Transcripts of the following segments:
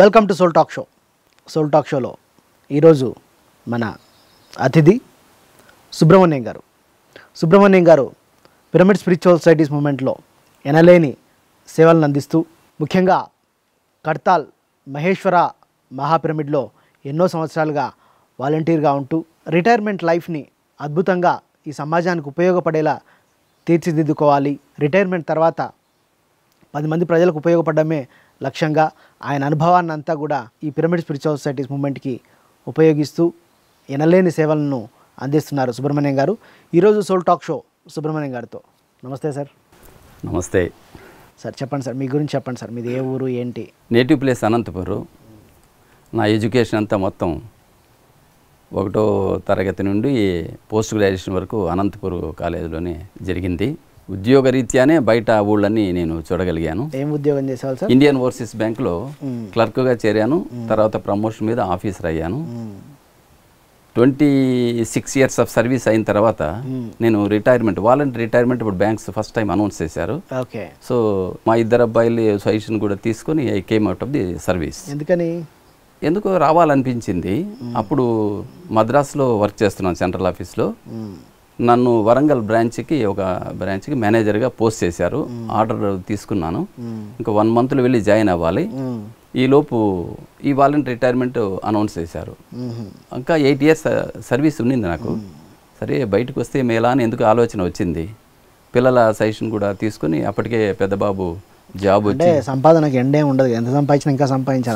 Welcome to soul talk show. Soul talk షోలో ఈరోజు మన అతిథి సుబ్రహ్మణ్యం గారు. సుబ్రహ్మణ్యం గారు పిరమిడ్ స్పిరిచువల్ సొసైటీస్ మూమెంట్లో ఎనలేని సేవలను అందిస్తూ ముఖ్యంగా కడ్తాల్ మహేశ్వర మహాపిరమిడ్లో ఎన్నో సంవత్సరాలుగా వాలంటీర్గా ఉంటూ రిటైర్మెంట్ లైఫ్ని అద్భుతంగా ఈ సమాజానికి ఉపయోగపడేలా తీర్చిదిద్దుకోవాలి. రిటైర్మెంట్ తర్వాత పది మంది ప్రజలకు ఉపయోగపడమే లక్ష్యంగా ఆయన అనుభవాన్ని అంతా కూడా ఈ పిరమిడ్ స్పిరిచువల్ సొసైటీస్ మూమెంట్కి ఉపయోగిస్తూ ఎనలేని సేవలను అందిస్తున్నారు సుబ్రహ్మణ్యం గారు. ఈరోజు సోల్ టాక్ షో సుబ్రహ్మణ్యం గారితో. నమస్తే సార్. నమస్తే. సార్ చెప్పండి సార్ మీ గురించి చెప్పండి సార్ మీది ఏ ఊరు ఏంటి? Native place Anantapuram. నా ఎడ్యుకేషన్ అంతా మొత్తం ఒకటో తరగతి నుండి పోస్ట్ గ్రాడ్యుయేషన్ వరకు అనంతపురం కాలేజీలోనే జరిగింది. ఉద్యోగ రీత్యానే బయట ఊళ్ళన్నీ నేను చూడగలిగాను. ఏం ఉద్యోగం చేసేవాళ్ళు సార్? ఇండియన్ ఓవర్సీస్ బ్యాంక్లో క్లర్క్గా చేరాను. తర్వాత ప్రమోషన్ మీద ఆఫీసర్ అయ్యాను. Twenty six years of service అయిన తర్వాత నేను రిటైర్మెంట్ వాలంటీ రిటైర్మెంట్ ఇప్పుడు బ్యాంక్స్ ఫస్ట్ టైం అనౌన్స్ చేశారు. సో మా ఇద్దరు అబ్బాయిలు సజెషన్ కూడా తీసుకొని I came out of the service. ఎందుకని? ఎందుకు రావాలనిపించింది. అప్పుడు మద్రాసులో వర్క్ చేస్తున్నాను సెంట్రల్ ఆఫీస్లో. నన్ను వరంగల్ బ్రాంచ్కి ఒక బ్రాంచ్కి మేనేజర్గా పోస్ట్ చేశారు. ఆర్డర్ తీసుకున్నాను. ఇంకా వన్ మంత్లో వెళ్ళి జాయిన్ అవ్వాలి. ఈలోపు ఈ వాలంటీ రిటైర్మెంట్ అనౌన్స్ చేశారు. ఇంకా ఎయిట్ ఇయర్స్ సర్వీస్ ఉండింది నాకు. సరే బయటకు వస్తే మేలా అని ఎందుకు ఆలోచన వచ్చింది? పిల్లల సజెషన్ కూడా తీసుకుని అప్పటికే పెద్ద బాబు జాబ్ అంటే వచ్చి సంపాదనకి ఎండే ఉండదు. ఎంత సంపాదించినా ఇంకా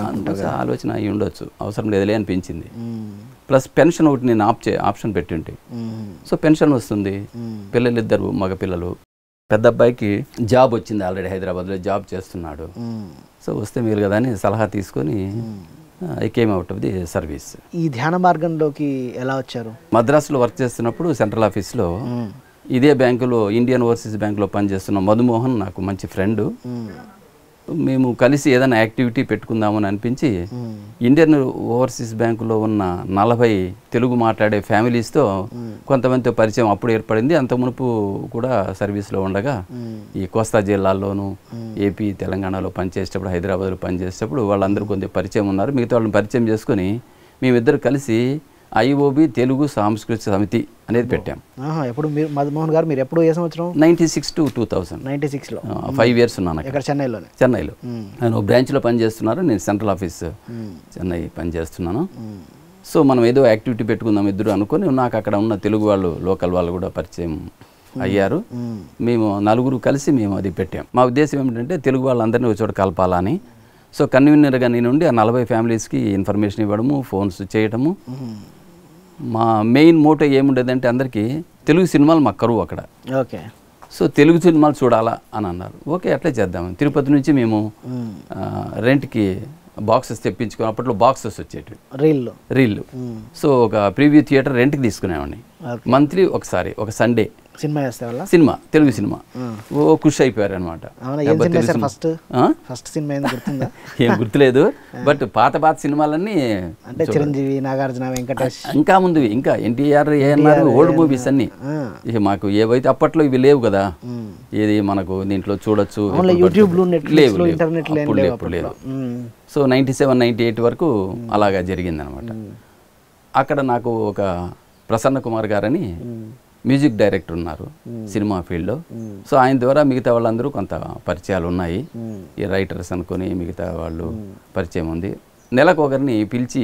అంత ఆలోచన అయి ఉండొచ్చు. అవసరం లేదులే అనిపించింది. ప్లస్ పెన్షన్ ఒకటి నేను ఆప్ చే ఆప్షన్ పెట్టుంటే. సో పెన్షన్ వస్తుంది. పిల్లలు ఇద్దరు మగ పిల్లలు పెద్ద అబ్బాయికి జాబ్ వచ్చింది ఆల్రెడీ హైదరాబాద్లో జాబ్ చేస్తున్నాడు. సో వస్తే మీరు కదా అని సలహా తీసుకొని I came out of the service ఈ ధ్యాన మార్గంలోకి ఎలా వచ్చారు? మద్రాసులో వర్క్ చేస్తున్నప్పుడు సెంట్రల్ ఆఫీస్లో ఇదే బ్యాంకులో ఇండియన్ ఓవర్సీస్ బ్యాంకులో పనిచేస్తున్న మధుమోహన్ నాకు మంచి ఫ్రెండ్. మేము. కలిసి ఏదైనా యాక్టివిటీ పెట్టుకుందామని అనిపించి ఇండియన్ ఓవర్సీస్ బ్యాంకులో ఉన్న నలభై తెలుగు మాట్లాడే ఫ్యామిలీస్తో కొంతమందితో పరిచయం అప్పుడు ఏర్పడింది. అంత మునుపు కూడా సర్వీస్లో ఉండగా ఈ కోస్తా జిల్లాల్లోనూ ఏపీ తెలంగాణలో పనిచేసేటప్పుడు హైదరాబాద్లో పనిచేసేటప్పుడు వాళ్ళందరూ కొంచెం పరిచయం ఉన్నారు. మిగతా వాళ్ళని పరిచయం చేసుకొని మేమిద్దరు కలిసి ఐఓబి తెలుగు సాంస్కృతిక సమితి అనేది పెట్టాం. ఎప్పుడు మీరు మధుమోహన్ గారు మీరు ఎప్పుడు ఏ సంవత్సరం? Ninety six to two thousand. Ninety సిక్స్లో ఫైవ్ ఇయర్స్ ఉన్నాను ఇక్కడ చెన్నైలోనే. చెన్నైలో. నేను బ్రాంచ్లో పనిచేస్తున్నారు. నేను సెంట్రల్ ఆఫీస్ చెన్నై పనిచేస్తున్నాను. సో మనం ఏదో యాక్టివిటీ పెట్టుకుందాం ఇద్దరు అనుకొని నాకు అక్కడ ఉన్న తెలుగు వాళ్ళు లోకల్ వాళ్ళు కూడా పరిచయం అయ్యారు. మేము. నలుగురు కలిసి మేము అది పెట్టాం. మా ఉద్దేశం ఏమిటంటే తెలుగు వాళ్ళందరినీ ఒక చోట కలపాలని సో కన్వీనర్గా నేను ఉండి ఆ నలభై ఫ్యామిలీస్కి ఇన్ఫర్మేషన్ ఇవ్వడము ఫోన్స్ చేయడము మా మెయిన్ మోటో ఏముండేదంటే అందరికీ తెలుగు సినిమాలు మాకు కరువు అక్కడ. ఓకే. సో తెలుగు సినిమాలు చూడాలా అని అన్నారు. ఓకే అట్లే చేద్దాం. తిరుపతి నుంచి మేము రెంట్కి బాక్సెస్ తెప్పించుకుని అప్పట్లో బాక్సెస్ వచ్చేటివి. రీల్ రీల్ సో ఒక ప్రీవ్యూ థియేటర్ రెంట్కి తీసుకునేవాడిని. మంత్లీ ఒకసారి ఒక సండే. సినిమా చేస్తే వల్ల సినిమా తెలుగు సినిమా. ఓ ఖుషి అయిపోయారు అనమాట ఫస్ట్? ఫస్ట్ సినిమా గుర్తుందా? ఏం గుర్తులేదు బట్ పాత పాత సినిమాలన్నీ అంటే చిరంజీవి నాగార్జున వెంకటేష్. ఇంకా ముందు ఇంకా ఎన్టీఆర్ ఏఎన్ఆర్ ఓల్డ్ మూవీస్ అన్ని. ఇక మాకు ఏవైతే అప్పట్లో ఇవి లేవు కదా ఏది మనకు దీంట్లో చూడొచ్చు నెట్ఫ్లిక్స్లో లేవు, అప్పుడు లేవు లేదు. So ninety seven ninety eight వరకు అలాగా జరిగిందనమాట అక్కడ నాకు ఒక ప్రసన్న కుమార్ గారని మ్యూజిక్ డైరెక్టర్ ఉన్నారు సినిమా ఫీల్డ్లో. సో ఆయన ద్వారా మిగతా వాళ్ళందరూ కొంత పరిచయాలు ఉన్నాయి. ఈ రైటర్స్ అనుకొని మిగతా వాళ్ళు పరిచయం ఉంది. నెలకు ఒకరిని పిలిచి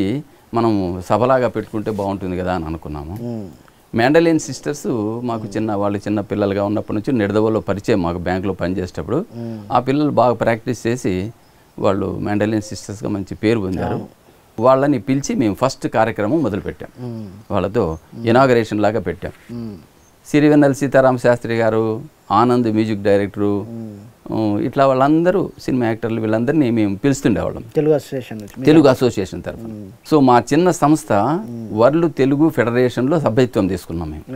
మనం సభలాగా పెట్టుకుంటే బాగుంటుంది కదా అని అనుకున్నాము. మ్యాండలియన్ సిస్టర్స్ మాకు చిన్న వాళ్ళు చిన్న పిల్లలుగా ఉన్నప్పటి నుంచి నిడదవలో పరిచయం మాకు బ్యాంకులో పనిచేసేటప్పుడు. ఆ పిల్లలు బాగా ప్రాక్టీస్ చేసి వాళ్ళు మ్యాండలియన్ సిస్టర్స్గా మంచి పేరు పొందారు. వాళ్ళని పిలిచి మేము ఫస్ట్ కార్యక్రమం మొదలుపెట్టాం. వాళ్ళతో ఇనాగరేషన్ లాగా పెట్టాం. సిరివెన్నెల సీతారామ శాస్త్రి గారు ఆనంద్ మ్యూజిక్ డైరెక్టరు ఇట్లా వాళ్ళందరూ సినిమా యాక్టర్లు వీళ్ళందరినీ మేము పిలుస్తుండేవాళ్ళం తెలుగు అసోసియేషన్ తెలుగు అసోసియేషన్ తరఫున. సో మా చిన్న సంస్థ వరల్డ్ తెలుగు ఫెడరేషన్లో సభ్యత్వం తీసుకున్నాం మేము.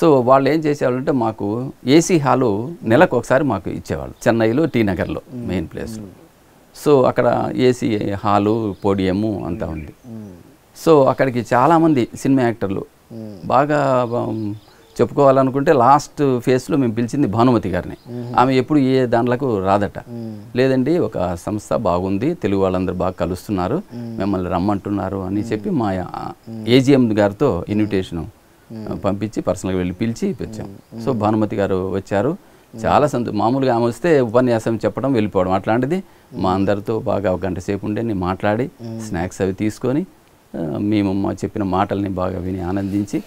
సో వాళ్ళు ఏం చేసేవాళ్ళంటే మాకు ఏసీ హాలు నెలకు ఒకసారి మాకు ఇచ్చేవాళ్ళు చెన్నైలో టీ నగర్లో మెయిన్ ప్లేస్. సో అక్కడ ఏసీ హాలు పోడియము అంతా ఉంది. సో అక్కడికి చాలామంది సినిమా యాక్టర్లు బాగా చెప్పుకోవాలనుకుంటే లాస్ట్ ఫేస్లో మేము పిలిచింది భానుమతి గారిని. ఆమె ఎప్పుడు ఏ దాంట్లకు రాదట. లేదండి ఒక సంస్థ బాగుంది తెలుగు వాళ్ళందరూ బాగా కలుస్తున్నారు మిమ్మల్ని రమ్మంటున్నారు అని చెప్పి మా ఏజిఎం గారితో ఇన్విటేషన్ పంపించి పర్సనల్గా వెళ్ళి పిలిచి వచ్చాం సో భానుమతి గారు వచ్చారు. చాలా సంతో మామూలుగా ఆమె వస్తే ఉపన్యాసం చెప్పడం వెళ్ళిపోవడం అట్లాంటిది. మా అందరితో బాగా ఒక గంట సేపు ఉండే నేను మాట్లాడి స్నాక్స్ అవి తీసుకొని మేము మా చెప్పిన మాటల్ని బాగా విని ఆనందించి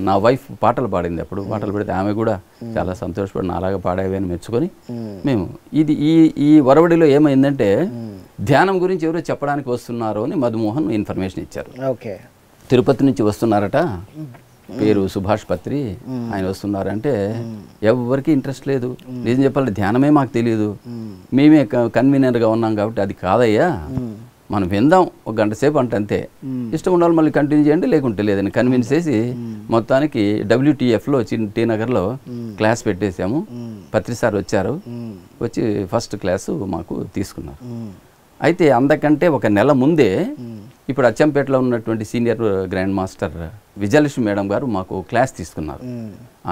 నా వైఫ్ పాటలు పాడింది అప్పుడు. పాటలు పాడితే ఆమె కూడా చాలా సంతోషపడి నాలాగా పాడేవి అని మెచ్చుకొని మేము ఇది ఈ ఈ వరవడిలో ఏమైందంటే ధ్యానం గురించి ఎవరో చెప్పడానికి వస్తున్నారు అని మధుమోహన్ ఇన్ఫర్మేషన్ ఇచ్చారు. ఓకే. తిరుపతి నుంచి వస్తున్నారట. పేరు సుభాష్ పత్రి. ఆయన వస్తున్నారంటే ఎవరికి ఇంట్రెస్ట్ లేదు. నిజం చెప్పాలంటే ధ్యానమే మాకు తెలియదు మేమే కన్వీనర్గా ఉన్నాం కాబట్టి అది కాదయ్యా. మనం విందాం ఒక గంట సేపు అంటే అంతే ఇష్టం ఉండాలి మళ్ళీ కంటిన్యూ చేయండి లేకుంటే లేదని కన్విన్స్ చేసి మొత్తానికి డబ్ల్యూటీఎఫ్లో చిన్న టీ నగర్లో క్లాస్ పెట్టేశాము. పత్రి సార్ వచ్చారు. వచ్చి ఫస్ట్ క్లాసు మాకు తీసుకున్నారు. అయితే అందకంటే ఒక నెల ముందే ఇప్పుడు అచ్చంపేటలో ఉన్నటువంటి senior grand master Vijayalakshmi madam గారు మాకు క్లాస్ తీసుకున్నారు.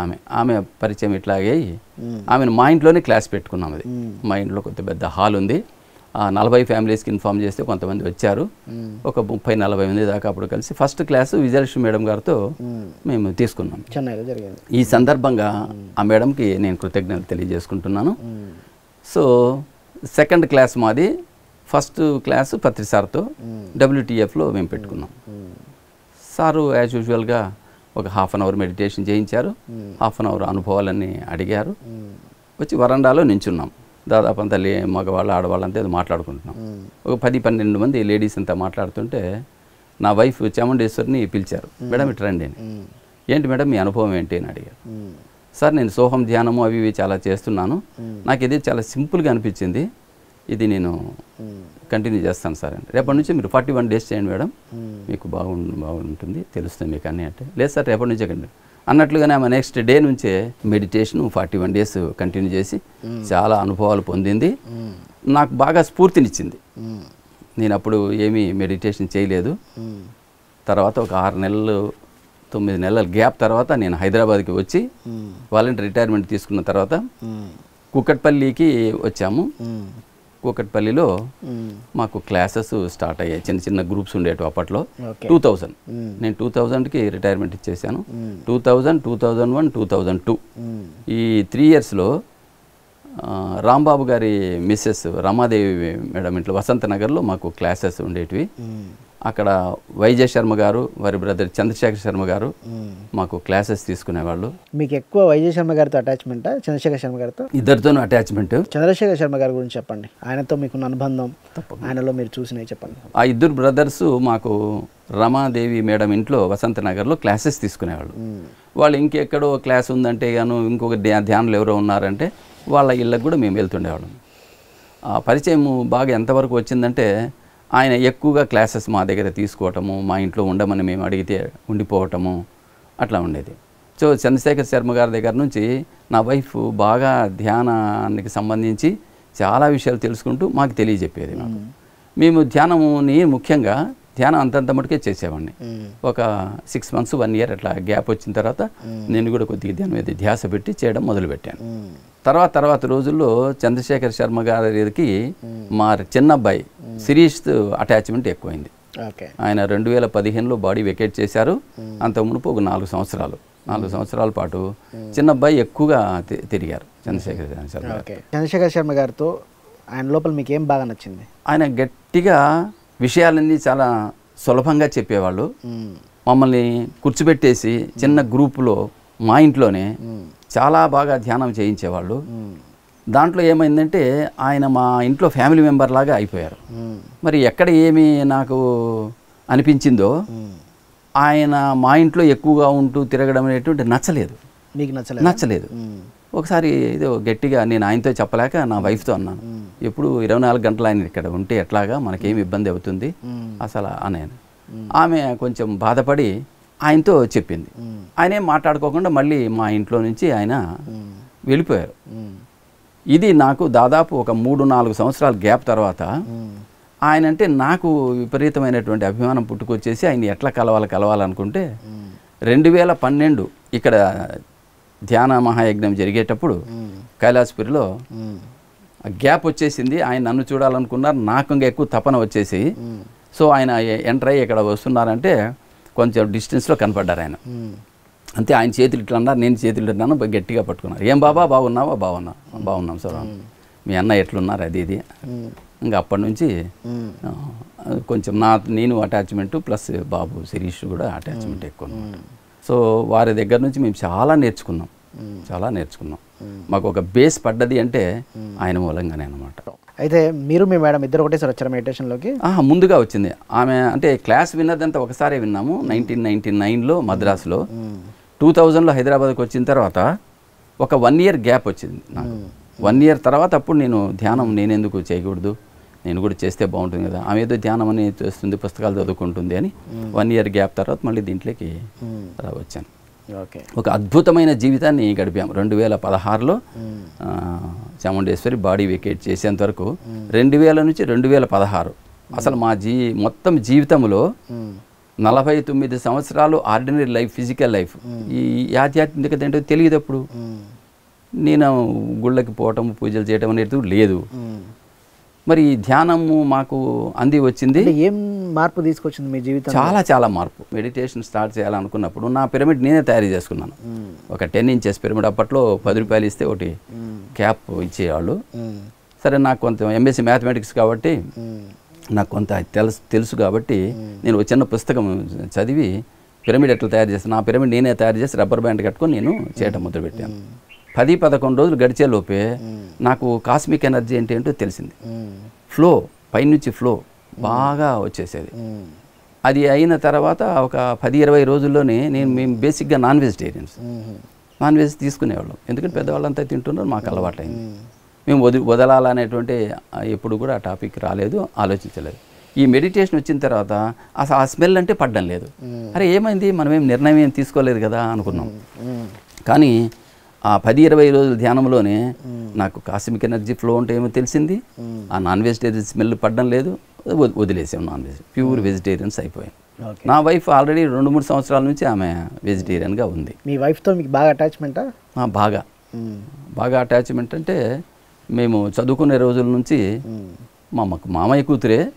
ఆమె ఆమె పరిచయం ఇట్లాగే ఆమెను మా ఇంట్లోనే క్లాస్ పెట్టుకున్నాం అది. మా ఇంట్లో కొంత పెద్ద హాల్ ఉంది. నలభై ఫ్యామిలీస్కి ఇన్ఫామ్ చేస్తే కొంతమంది వచ్చారు. ఒక ముప్పై నలభై మంది దాకా అప్పుడు కలిసి ఫస్ట్ క్లాసు విజయలక్ష్మి మేడం గారితో మేము. తీసుకున్నాం. చెన్నైలో జరిగింది. ఈ సందర్భంగా ఆ మేడంకి నేను కృతజ్ఞతలు తెలియజేసుకుంటున్నాను. సో సెకండ్ క్లాస్ మాది ఫస్ట్ క్లాసు పత్రి సార్తో డబ్ల్యూటీఎఫ్లో మేము పెట్టుకున్నాం. సారు యాజ్ యూజువల్గా ఒక హాఫ్ అన్ అవర్ మెడిటేషన్ చేయించారు. హాఫ్ అన్ అవర్ అనుభవాలన్నీ అడిగారు. వచ్చి వరండాలో నించున్నాం. దాదాపు అంతా లే మగవాళ్ళు ఆడవాళ్ళంతా ఏదో మాట్లాడుకుంటున్నాం. ఒక పది పన్నెండు మంది లేడీస్ అంతా మాట్లాడుతుంటే నా వైఫ్ చాముండేశ్వరిని పిలిచారు. మేడం ఇటు రండి అని. ఏంటి మేడం మీ అనుభవం ఏంటి అని అడిగారు. సార్ నేను సోహం ధ్యానము అవి ఇవి చాలా చేస్తున్నాను. నాకు ఇది చాలా సింపుల్గా అనిపించింది. ఇది నేను కంటిన్యూ చేస్తాను సార్ అని. రేపటి నుంచి మీరు ఫార్టీ వన్ డేస్ చేయండి మేడం. మీకు బాగుండు బాగుంటుంది తెలుస్తుంది మీకు అన్నీ అంటే. లేదు సార్ రేపటి నుంచే కండి అన్నట్లుగానే ఆమె నెక్స్ట్ డే నుంచే meditation forty one days continue చేసి చాలా అనుభవాలు పొందింది. నాకు బాగా స్ఫూర్తినిచ్చింది. నేను అప్పుడు ఏమీ మెడిటేషన్ చేయలేదు. తర్వాత ఒక ఆరు నెలలు తొమ్మిది నెలల గ్యాప్ తర్వాత నేను హైదరాబాద్కి వచ్చి వాలంటీర్ రిటైర్మెంట్ తీసుకున్న తర్వాత కుక్కట్పల్లికి వచ్చాము. కూకట్పల్లిలో మాకు క్లాసెస్ స్టార్ట్ అయ్యాయి. చిన్న చిన్న గ్రూప్స్ ఉండేవి అప్పట్లో. Two thousand. నేను టూ థౌజండ్కి రిటైర్మెంట్ ఇచ్చేసాను two thousand two thousand one two thousand two. ఈ త్రీ ఇయర్స్లో రాంబాబు గారి మిస్సెస్ రమాదేవి మేడం ఇంట్లో వసంత నగర్లో మాకు క్లాసెస్ ఉండేటివి. అక్కడ వైజయ్ శర్మ గారు వారి బ్రదర్ చంద్రశేఖర్ శర్మ గారు మాకు క్లాసెస్ తీసుకునేవాళ్ళు. మీకు ఎక్కువ వైజయ్ శర్మ గారితో అటాచ్మెంటా చంద్రశేఖర్ శర్మ గారితో? ఇద్దరితోనూ అటాచ్మెంట్. చంద్రశేఖర్ శర్మ గారి గురించి చెప్పండి. ఆయనతో మీకున్న అనుబంధం ఆయనలో మీరు చూసినవి చెప్పండి. ఆ ఇద్దరు బ్రదర్స్ మాకు రమాదేవి మేడం ఇంట్లో వసంత నగర్లో క్లాసెస్ తీసుకునేవాళ్ళు. వాళ్ళు ఇంకెక్కడో క్లాస్ ఉందంటే గాను ఇంకొక ధ్యా ధ్యానులు ఎవరో ఉన్నారంటే వాళ్ళ ఇళ్ళకు కూడా మేము వెళ్తుండేవాళ్ళం. ఆ పరిచయం బాగా ఎంతవరకు వచ్చిందంటే ఆయన ఎక్కువగా క్లాసెస్ మా దగ్గర తీసుకోవటము మా ఇంట్లో ఉండమని మేము అడిగితే ఉండిపోవటము అట్లా ఉండేది. సో చంద్రశేఖర్ శర్మ గారి దగ్గర నుంచి నా వైఫ్ బాగా ధ్యానానికి సంబంధించి చాలా విషయాలు తెలుసుకుంటూ మాకు తెలియజెప్పేది మేము. ధ్యానముని ముఖ్యంగా ధ్యానం అంతంత మటుకే చేసేవాడిని. ఒక సిక్స్ మంత్స్ వన్ ఇయర్ అట్లా గ్యాప్ వచ్చిన తర్వాత నేను కూడా కొద్దిగా ధ్యానం మీద ధ్యాస పెట్టి చేయడం మొదలుపెట్టాను. తర్వాత తర్వాత రోజుల్లో చంద్రశేఖర్ శర్మ గారికి మా చిన్న అబ్బాయి శిరీష్ అటాచ్మెంట్ ఎక్కువైంది. ఆయన రెండు వేల పదిహేనులో బాడీ వెకేట్ చేశారు. అంత మునుపు ఒక నాలుగు సంవత్సరాలు. నాలుగు సంవత్సరాల పాటు చిన్న అబ్బాయి ఎక్కువగా తిరిగారు చంద్రశేఖర్ శర్మ చంద్రశేఖర్ శర్మ గారితో ఆయన లోపల మీకు ఏం బాగా నచ్చింది? ఆయన గట్టిగా విషయాలన్నీ చాలా సులభంగా చెప్పేవాళ్ళు. మమ్మల్ని కూర్చోబెట్టేసి చిన్న గ్రూపులో మా ఇంట్లోనే చాలా బాగా ధ్యానం చేయించేవాళ్ళు. దాంట్లో ఏమైందంటే ఆయన మా ఇంట్లో ఫ్యామిలీ మెంబర్ లాగా అయిపోయారు. మరి ఎక్కడ ఏమి నాకు అనిపించిందో ఆయన మా ఇంట్లో ఎక్కువగా ఉంటూ తిరగడం అనేటువంటి నచ్చలేదు. మీకు నచ్చలేదు? నచ్చలేదు. ఒకసారి ఏదో గట్టిగా నేను ఆయనతో చెప్పలేక నా వైఫ్తో అన్నాను. ఎప్పుడు ఇరవై నాలుగు గంటలు ఆయన ఇక్కడ ఉంటే ఎట్లాగా మనకేమి ఇబ్బంది అవుతుంది? అసలు అనేను. ఆమె కొంచెం బాధపడి ఆయనతో చెప్పింది. ఆయన మాట్లాడుకోకుండా మళ్ళీ మా ఇంట్లో నుంచి ఆయన వెళ్ళిపోయారు. ఇది నాకు దాదాపు ఒక మూడు నాలుగు సంవత్సరాల గ్యాప్ తర్వాత ఆయన అంటే నాకు విపరీతమైనటువంటి అభిమానం పుట్టుకొచ్చేసి ఆయన ఎట్లా కలవాలి కలవాలనుకుంటే రెండు వేల పన్నెండు ఇక్కడ ధ్యాన మహాయజ్ఞం జరిగేటప్పుడు కైలాసపురిలో ఆ గ్యాప్ వచ్చేసింది. ఆయన నన్ను చూడాలనుకున్నారు. నాకు ఇంకా ఎక్కువ తపన వచ్చేసి సో ఆయన ఎంటర్ అయ్యి ఇక్కడ వస్తున్నారంటే కొంచెం డిస్టెన్స్లో కనపడ్డారు ఆయన. అంతే ఆయన చేతులు ఇట్లా అన్నారు. నేను చేతులు ఇట్లా అన్నాను. గట్టిగా పట్టుకున్నారు. ఏం బాబా? బాగున్నావా? బాగున్నా బాగున్నాం సార్. మీ అన్న ఎట్లున్నారు? అది ఇది. ఇంకా అప్పటి నుంచి కొంచెం నా నేను అటాచ్మెంట్ ప్లస్ బాబు శిరీష్ కూడా అటాచ్మెంట్ ఎక్కువ. సో వారి దగ్గర నుంచి మేము చాలా నేర్చుకున్నాం. చాలా నేర్చుకున్నాం. మాకు ఒక బేస్ పడ్డది అంటే ఆయన మూలంగానే అనమాట అయితే మీరు మీ మేడం ఇద్దరు ఒకటేసారి వచ్చారా మెడిటేషన్లోకి ముందుగా వచ్చింది. ఆమె అంటే క్లాస్ విన్నదంతా ఒకసారి విన్నాము. నైన్టీన్ నైన్టీ నైన్లో మద్రాసులో. టూ థౌజండ్లో హైదరాబాద్కి వచ్చిన తర్వాత ఒక వన్ ఇయర్ గ్యాప్ వచ్చింది నాకు. వన్ ఇయర్ తర్వాత అప్పుడు నేను ధ్యానం నేనెందుకు చేయకూడదు? నేను కూడా చేస్తే బాగుంటుంది కదా. ఆమె ఏదో ధ్యానం అని చేస్తుంది పుస్తకాలు చదువుకుంటుంది అని వన్ ఇయర్ గ్యాప్ తర్వాత మళ్ళీ దీంట్లోకి వచ్చాను. ఒక అద్భుతమైన జీవితాన్ని గడిపాము. రెండు వేల పదహారులో చాముండేశ్వరి బాడీ వెకేట్ చేసేంత వరకు రెండు వేల నుంచి రెండు వేల పదహారు. అసలు మా జీ మొత్తం జీవితంలో నలభై తొమ్మిది సంవత్సరాలు ఆర్డినరీ లైఫ్ ఫిజికల్ లైఫ్. ఈ ఆధ్యాత్మికత ఏంటో తెలియదు అప్పుడు. నేను గుళ్ళకి పోవటం పూజలు చేయటం అనేది లేదు. మరి ఈ ధ్యానము మాకు అంది వచ్చింది. ఏం మార్పు తీసుకొచ్చింది మీ జీవితం చాలా చాలా మార్పు. మెడిటేషన్ స్టార్ట్ చేయాలనుకున్నప్పుడు నా పిరమిడ్ నేనే తయారు చేసుకున్నాను. ఒక టెన్ ఇంచెస్ పిరమిడ్ అప్పట్లో పది రూపాయలు ఇస్తే ఒకటి క్యాప్ ఇచ్చేవాళ్ళు. సరే నాకు కొంత ఎంఎస్సి మ్యాథమెటిక్స్ కాబట్టి నాకు కొంత తెలుసు తెలుసు కాబట్టి నేను చిన్న పుస్తకం చదివి పిరమిడ్ ఎట్లా తయారు చేస్తాను నా పిరమిడ్ నేనే తయారు చేసి రబ్బర్ బ్యాండ్ కట్టుకొని నేను చేయటం మొదలుపెట్టాను పది పదకొండు రోజులు గడిచే లోపే నాకు కాస్మిక్ ఎనర్జీ అంటే ఏంటో తెలిసింది. ఫ్లో పైనుంచి ఫ్లో బాగా వచ్చేసేది. అది అయిన తర్వాత ఒక పది ఇరవై రోజుల్లోనే నేను మేము. బేసిక్గా నాన్ వెజిటేరియన్స్. నాన్ వెజ్ తీసుకునేవాళ్ళం. ఎందుకంటే పెద్దవాళ్ళంతా తింటున్నారు మాకు అలవాటైంది మేము. వది వదలాలనేటువంటి ఎప్పుడు కూడా ఆ టాపిక్ రాలేదు ఆలోచించలేదు. ఈ మెడిటేషన్ వచ్చిన తర్వాత అసలు ఆ స్మెల్ అంటే పడ్డం లేదు. అరే ఏమైంది? మనం ఏం నిర్ణయం ఏం తీసుకోలేదు కదా అనుకున్నాం. కానీ ఆ పది ఇరవై రోజుల ధ్యానంలోనే నాకు కాస్మిక్ ఎనర్జీ ఫ్లో ఉంటే ఏమో తెలిసింది. ఆ నాన్ వెజిటేరియన్ స్మెల్ పడడం లేదు వదిలేసాం నాన్ వెజ్ ప్యూర్ వెజిటేరియన్స్ అయిపోయాం. ఓకే. నా వైఫ్ ఆల్రెడీ రెండు మూడు సంవత్సరాల నుంచి ఆమె వెజిటేరియన్గా ఉంది. మీ వైఫ్తో మీకు బాగా అటాచ్మెంటా? బాగా. బాగా అటాచ్మెంట్ అంటే మేము చదువుకునే రోజుల నుంచి మా మామయ్య కూతురే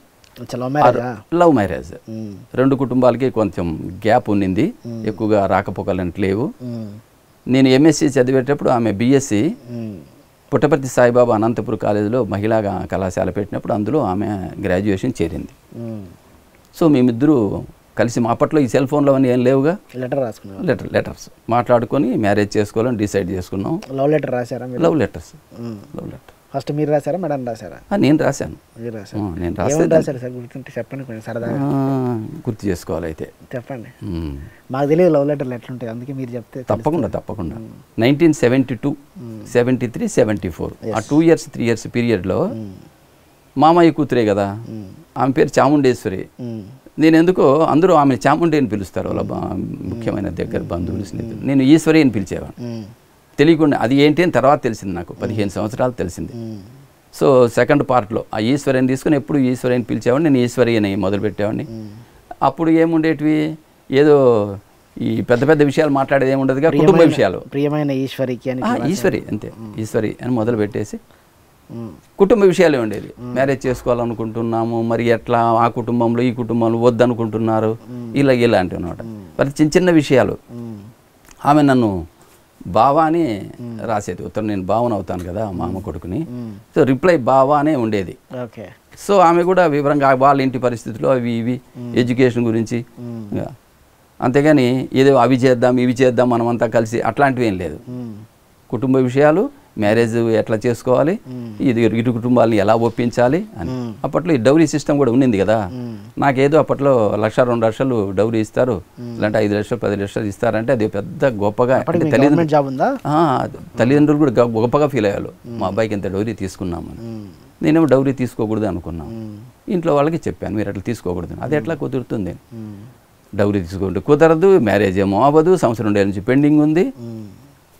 లవ్ మ్యారేజ్? రెండు కుటుంబాలకి కొంచెం గ్యాప్ ఉన్నింది. ఎక్కువగా రాకపోకలు అంటే లేవు. నేను ఎంఎస్సి చదివేటప్పుడు ఆమె బీఎస్సీ పుట్టపర్తి సాయిబాబా అనంతపురం కాలేజీలో మహిళా కళాశాల పెట్టినప్పుడు అందులో ఆమె గ్రాడ్యుయేషన్ చేరింది. సో మేమిద్దరూ కలిసి మా అప్పట్లో ఈ సెల్ ఫోన్లో అన్నీ ఏం లేవుగా? లెటర్ రాసుకున్నారు లెటర్ లెటర్స్ మాట్లాడుకొని మ్యారేజ్ చేసుకోవాలని డిసైడ్ చేసుకున్నాం. లవ్ లెటర్ రాశారా love letters love letter first మీరు రాశారా మేడం రాశారా? నేను రాశాను. మీరు ఆ, రాశారు నేను రాశారు సార్? గుర్తుంటే చెప్పండి కొంచెం సరదాగా. గుర్తు చేసుకోవాలి అయితే. చెప్పండి. మాకు తెలియదు లవ్ లెటర్లు ఎట్లుంటాయి అందుకే మీరు చెప్తే తప్పకుండా తప్పకుండా. Nineteen seventy two seventy three seventy four. ఆ టూ ఇయర్స్ త్రీ ఇయర్స్ పీరియడ్లో మామయ్య కూతురే కదా? ఆమె పేరు చాముండేశ్వరి. నేను ఎందుకో అందరూ ఆమె చాముండే అని పిలుస్తారు వాళ్ళ ముఖ్యమైన దగ్గర బంధువులు స్నేహితులు. నేను ఈశ్వరి అని పిలిచేవాడిని. తెలియకుండా అది ఏంటి అని తర్వాత తెలిసింది నాకు. పదిహేను సంవత్సరాలు తెలిసింది. సో సెకండ్ పార్ట్లో ఆ ఈశ్వరి అని తీసుకుని ఎప్పుడు ఈశ్వరి అని పిలిచేవాడిని నేను ఈశ్వరి అని మొదలు పెట్టేవాడిని అప్పుడు ఏముండేటివి? ఏదో ఈ పెద్ద పెద్ద విషయాలు మాట్లాడేది ఏముండదుగా? కుటుంబ విషయాలు. ప్రియమైన ఈశ్వరికి అని ఈశ్వరి అంతే. ఈశ్వరి అని మొదలు పెట్టేసి. కుటుంబ విషయాలే ఉండేది మ్యారేజ్ చేసుకోవాలనుకుంటున్నాము మరి ఎట్లా ఆ కుటుంబంలో ఈ కుటుంబంలో వద్దనుకుంటున్నారు? ఇలా ఇలాంటివి అనమాట మరి చిన్న చిన్న విషయాలు. ఆమె నన్ను బావా అని రాసేది. ఉత్తరం నేను భావన అవుతాను కదా మా అమ్మ కొడుకుని. సో రిప్లై బావా అనే ఉండేది. ఓకే. సో ఆమె కూడా వివరంగా వాళ్ళ ఇంటి పరిస్థితులు అవి ఇవి ఎడ్యుకేషన్ గురించి. అంతేగాని ఏదో అవి చేద్దాం ఇవి చేద్దాం మనమంతా కలిసి అట్లాంటివి ఏం లేదు. కుటుంబ విషయాలు మ్యారేజ్ ఎట్లా చేసుకోవాలి? ఇది ఇరు కుటుంబాలని ఎలా ఒప్పించాలి అని. అప్పట్లో ఈ డౌరీ సిస్టమ్ కూడా ఉన్నింది కదా. నాకేదో అప్పట్లో లక్ష రెండు లక్షలు డౌరీ ఇస్తారు. ఇలాంటి ఐదు లక్షలు పది లక్షలు ఇస్తారంటే అది పెద్ద గొప్పగా ఆ, తల్లిదండ్రులు కూడా గొప్పగా ఫీల్ అయ్యారు. మా అబ్బాయికి ఎంత డౌరీ తీసుకున్నామని. నేనేమో డౌరీ తీసుకోకూడదు అనుకున్నాను ఇంట్లో వాళ్ళకి చెప్పాను మీరు అట్లా తీసుకోకూడదు అది ఎట్లా కుదురుతుంది? డౌరీ తీసుకుంటే కుదరదు మ్యారేజ్ ఏమో అవ్వదు సంవత్సరం నుంచి పెండింగ్ ఉంది.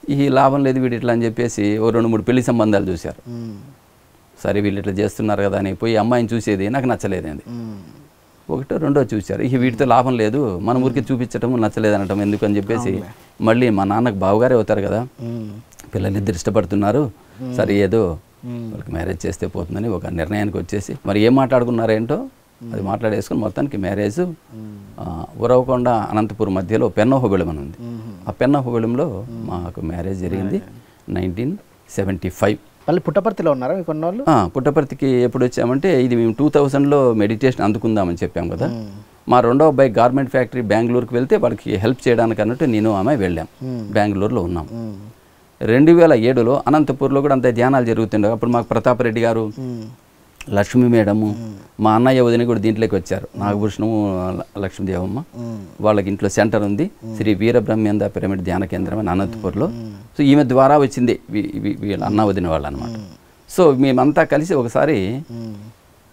ఈ లాభం లేదు వీడు ఇట్లా అని చెప్పేసి ఓ రెండు మూడు పెళ్ళి సంబంధాలు చూశారు. సరే వీళ్ళు ఇట్లా చేస్తున్నారు కదా అని పోయి అమ్మాయిని చూసేది నాకు నచ్చలేదండి ఒకటో రెండో చూశారు. ఇక వీటితో లాభం లేదు మన ఊరికి చూపించటం నచ్చలేదు అనటం ఎందుకు అని చెప్పేసి మళ్ళీ మా నాన్నకు బావగారే అవుతారు కదా. ఉమ్. పిల్లలు ఇద్దరు ఇష్టపడుతున్నారు సరే ఏదో వాళ్ళకి మ్యారేజ్ చేస్తే పోతుందని ఒక నిర్ణయానికి వచ్చేసి మరి ఏం మాట్లాడుకున్నారేంటో అది మాట్లాడేసుకుని మొత్తానికి మ్యారేజ్ ఉరవకొండ అనంతపురం మధ్యలో పెన్నహుబెళం అని ఉంది. ఆ పెన్నహుబెళంలో మాకు మ్యారేజ్ జరిగింది నైన్టీన్ సెవెంటీ ఫైవ్. మళ్ళీ పుట్టపర్తిలో ఉన్నారా కొన్ని వాళ్ళు పుట్టపర్తికి ఎప్పుడు వచ్చామంటే ఇది మేము టూ థౌజండ్లో మెడిటేషన్ అందుకుందామని చెప్పాం కదా. మా రెండో అబ్బాయి గార్మెంట్ ఫ్యాక్టరీ బెంగళూరుకి వెళ్తే వాడికి హెల్ప్ చేయడానికి అన్నట్టు నేను ఆమె వెళ్ళాం. బెంగళూరులో ఉన్నాం. రెండు వేల ఏడులో అనంతపూర్లో కూడా అంత ధ్యానాలు జరుగుతుండే అప్పుడు మాకు ప్రతాప్ రెడ్డి గారు లక్ష్మీ మేడము మా అన్నయ్య వదిన కూడా దీంట్లోకి వచ్చారు. నాగభూషణము లక్ష్మీదేవమ్మ వాళ్ళకి ఇంట్లో సెంటర్ ఉంది. శ్రీ వీరబ్రహ్మేంద్ర పిరమిడ్ ధ్యాన కేంద్రం అని అనంతపూర్లో. సో ఈమె ద్వారా వచ్చింది వీళ్ళ అన్న వదిన వాళ్ళు అనమాట సో మేమంతా కలిసి ఒకసారి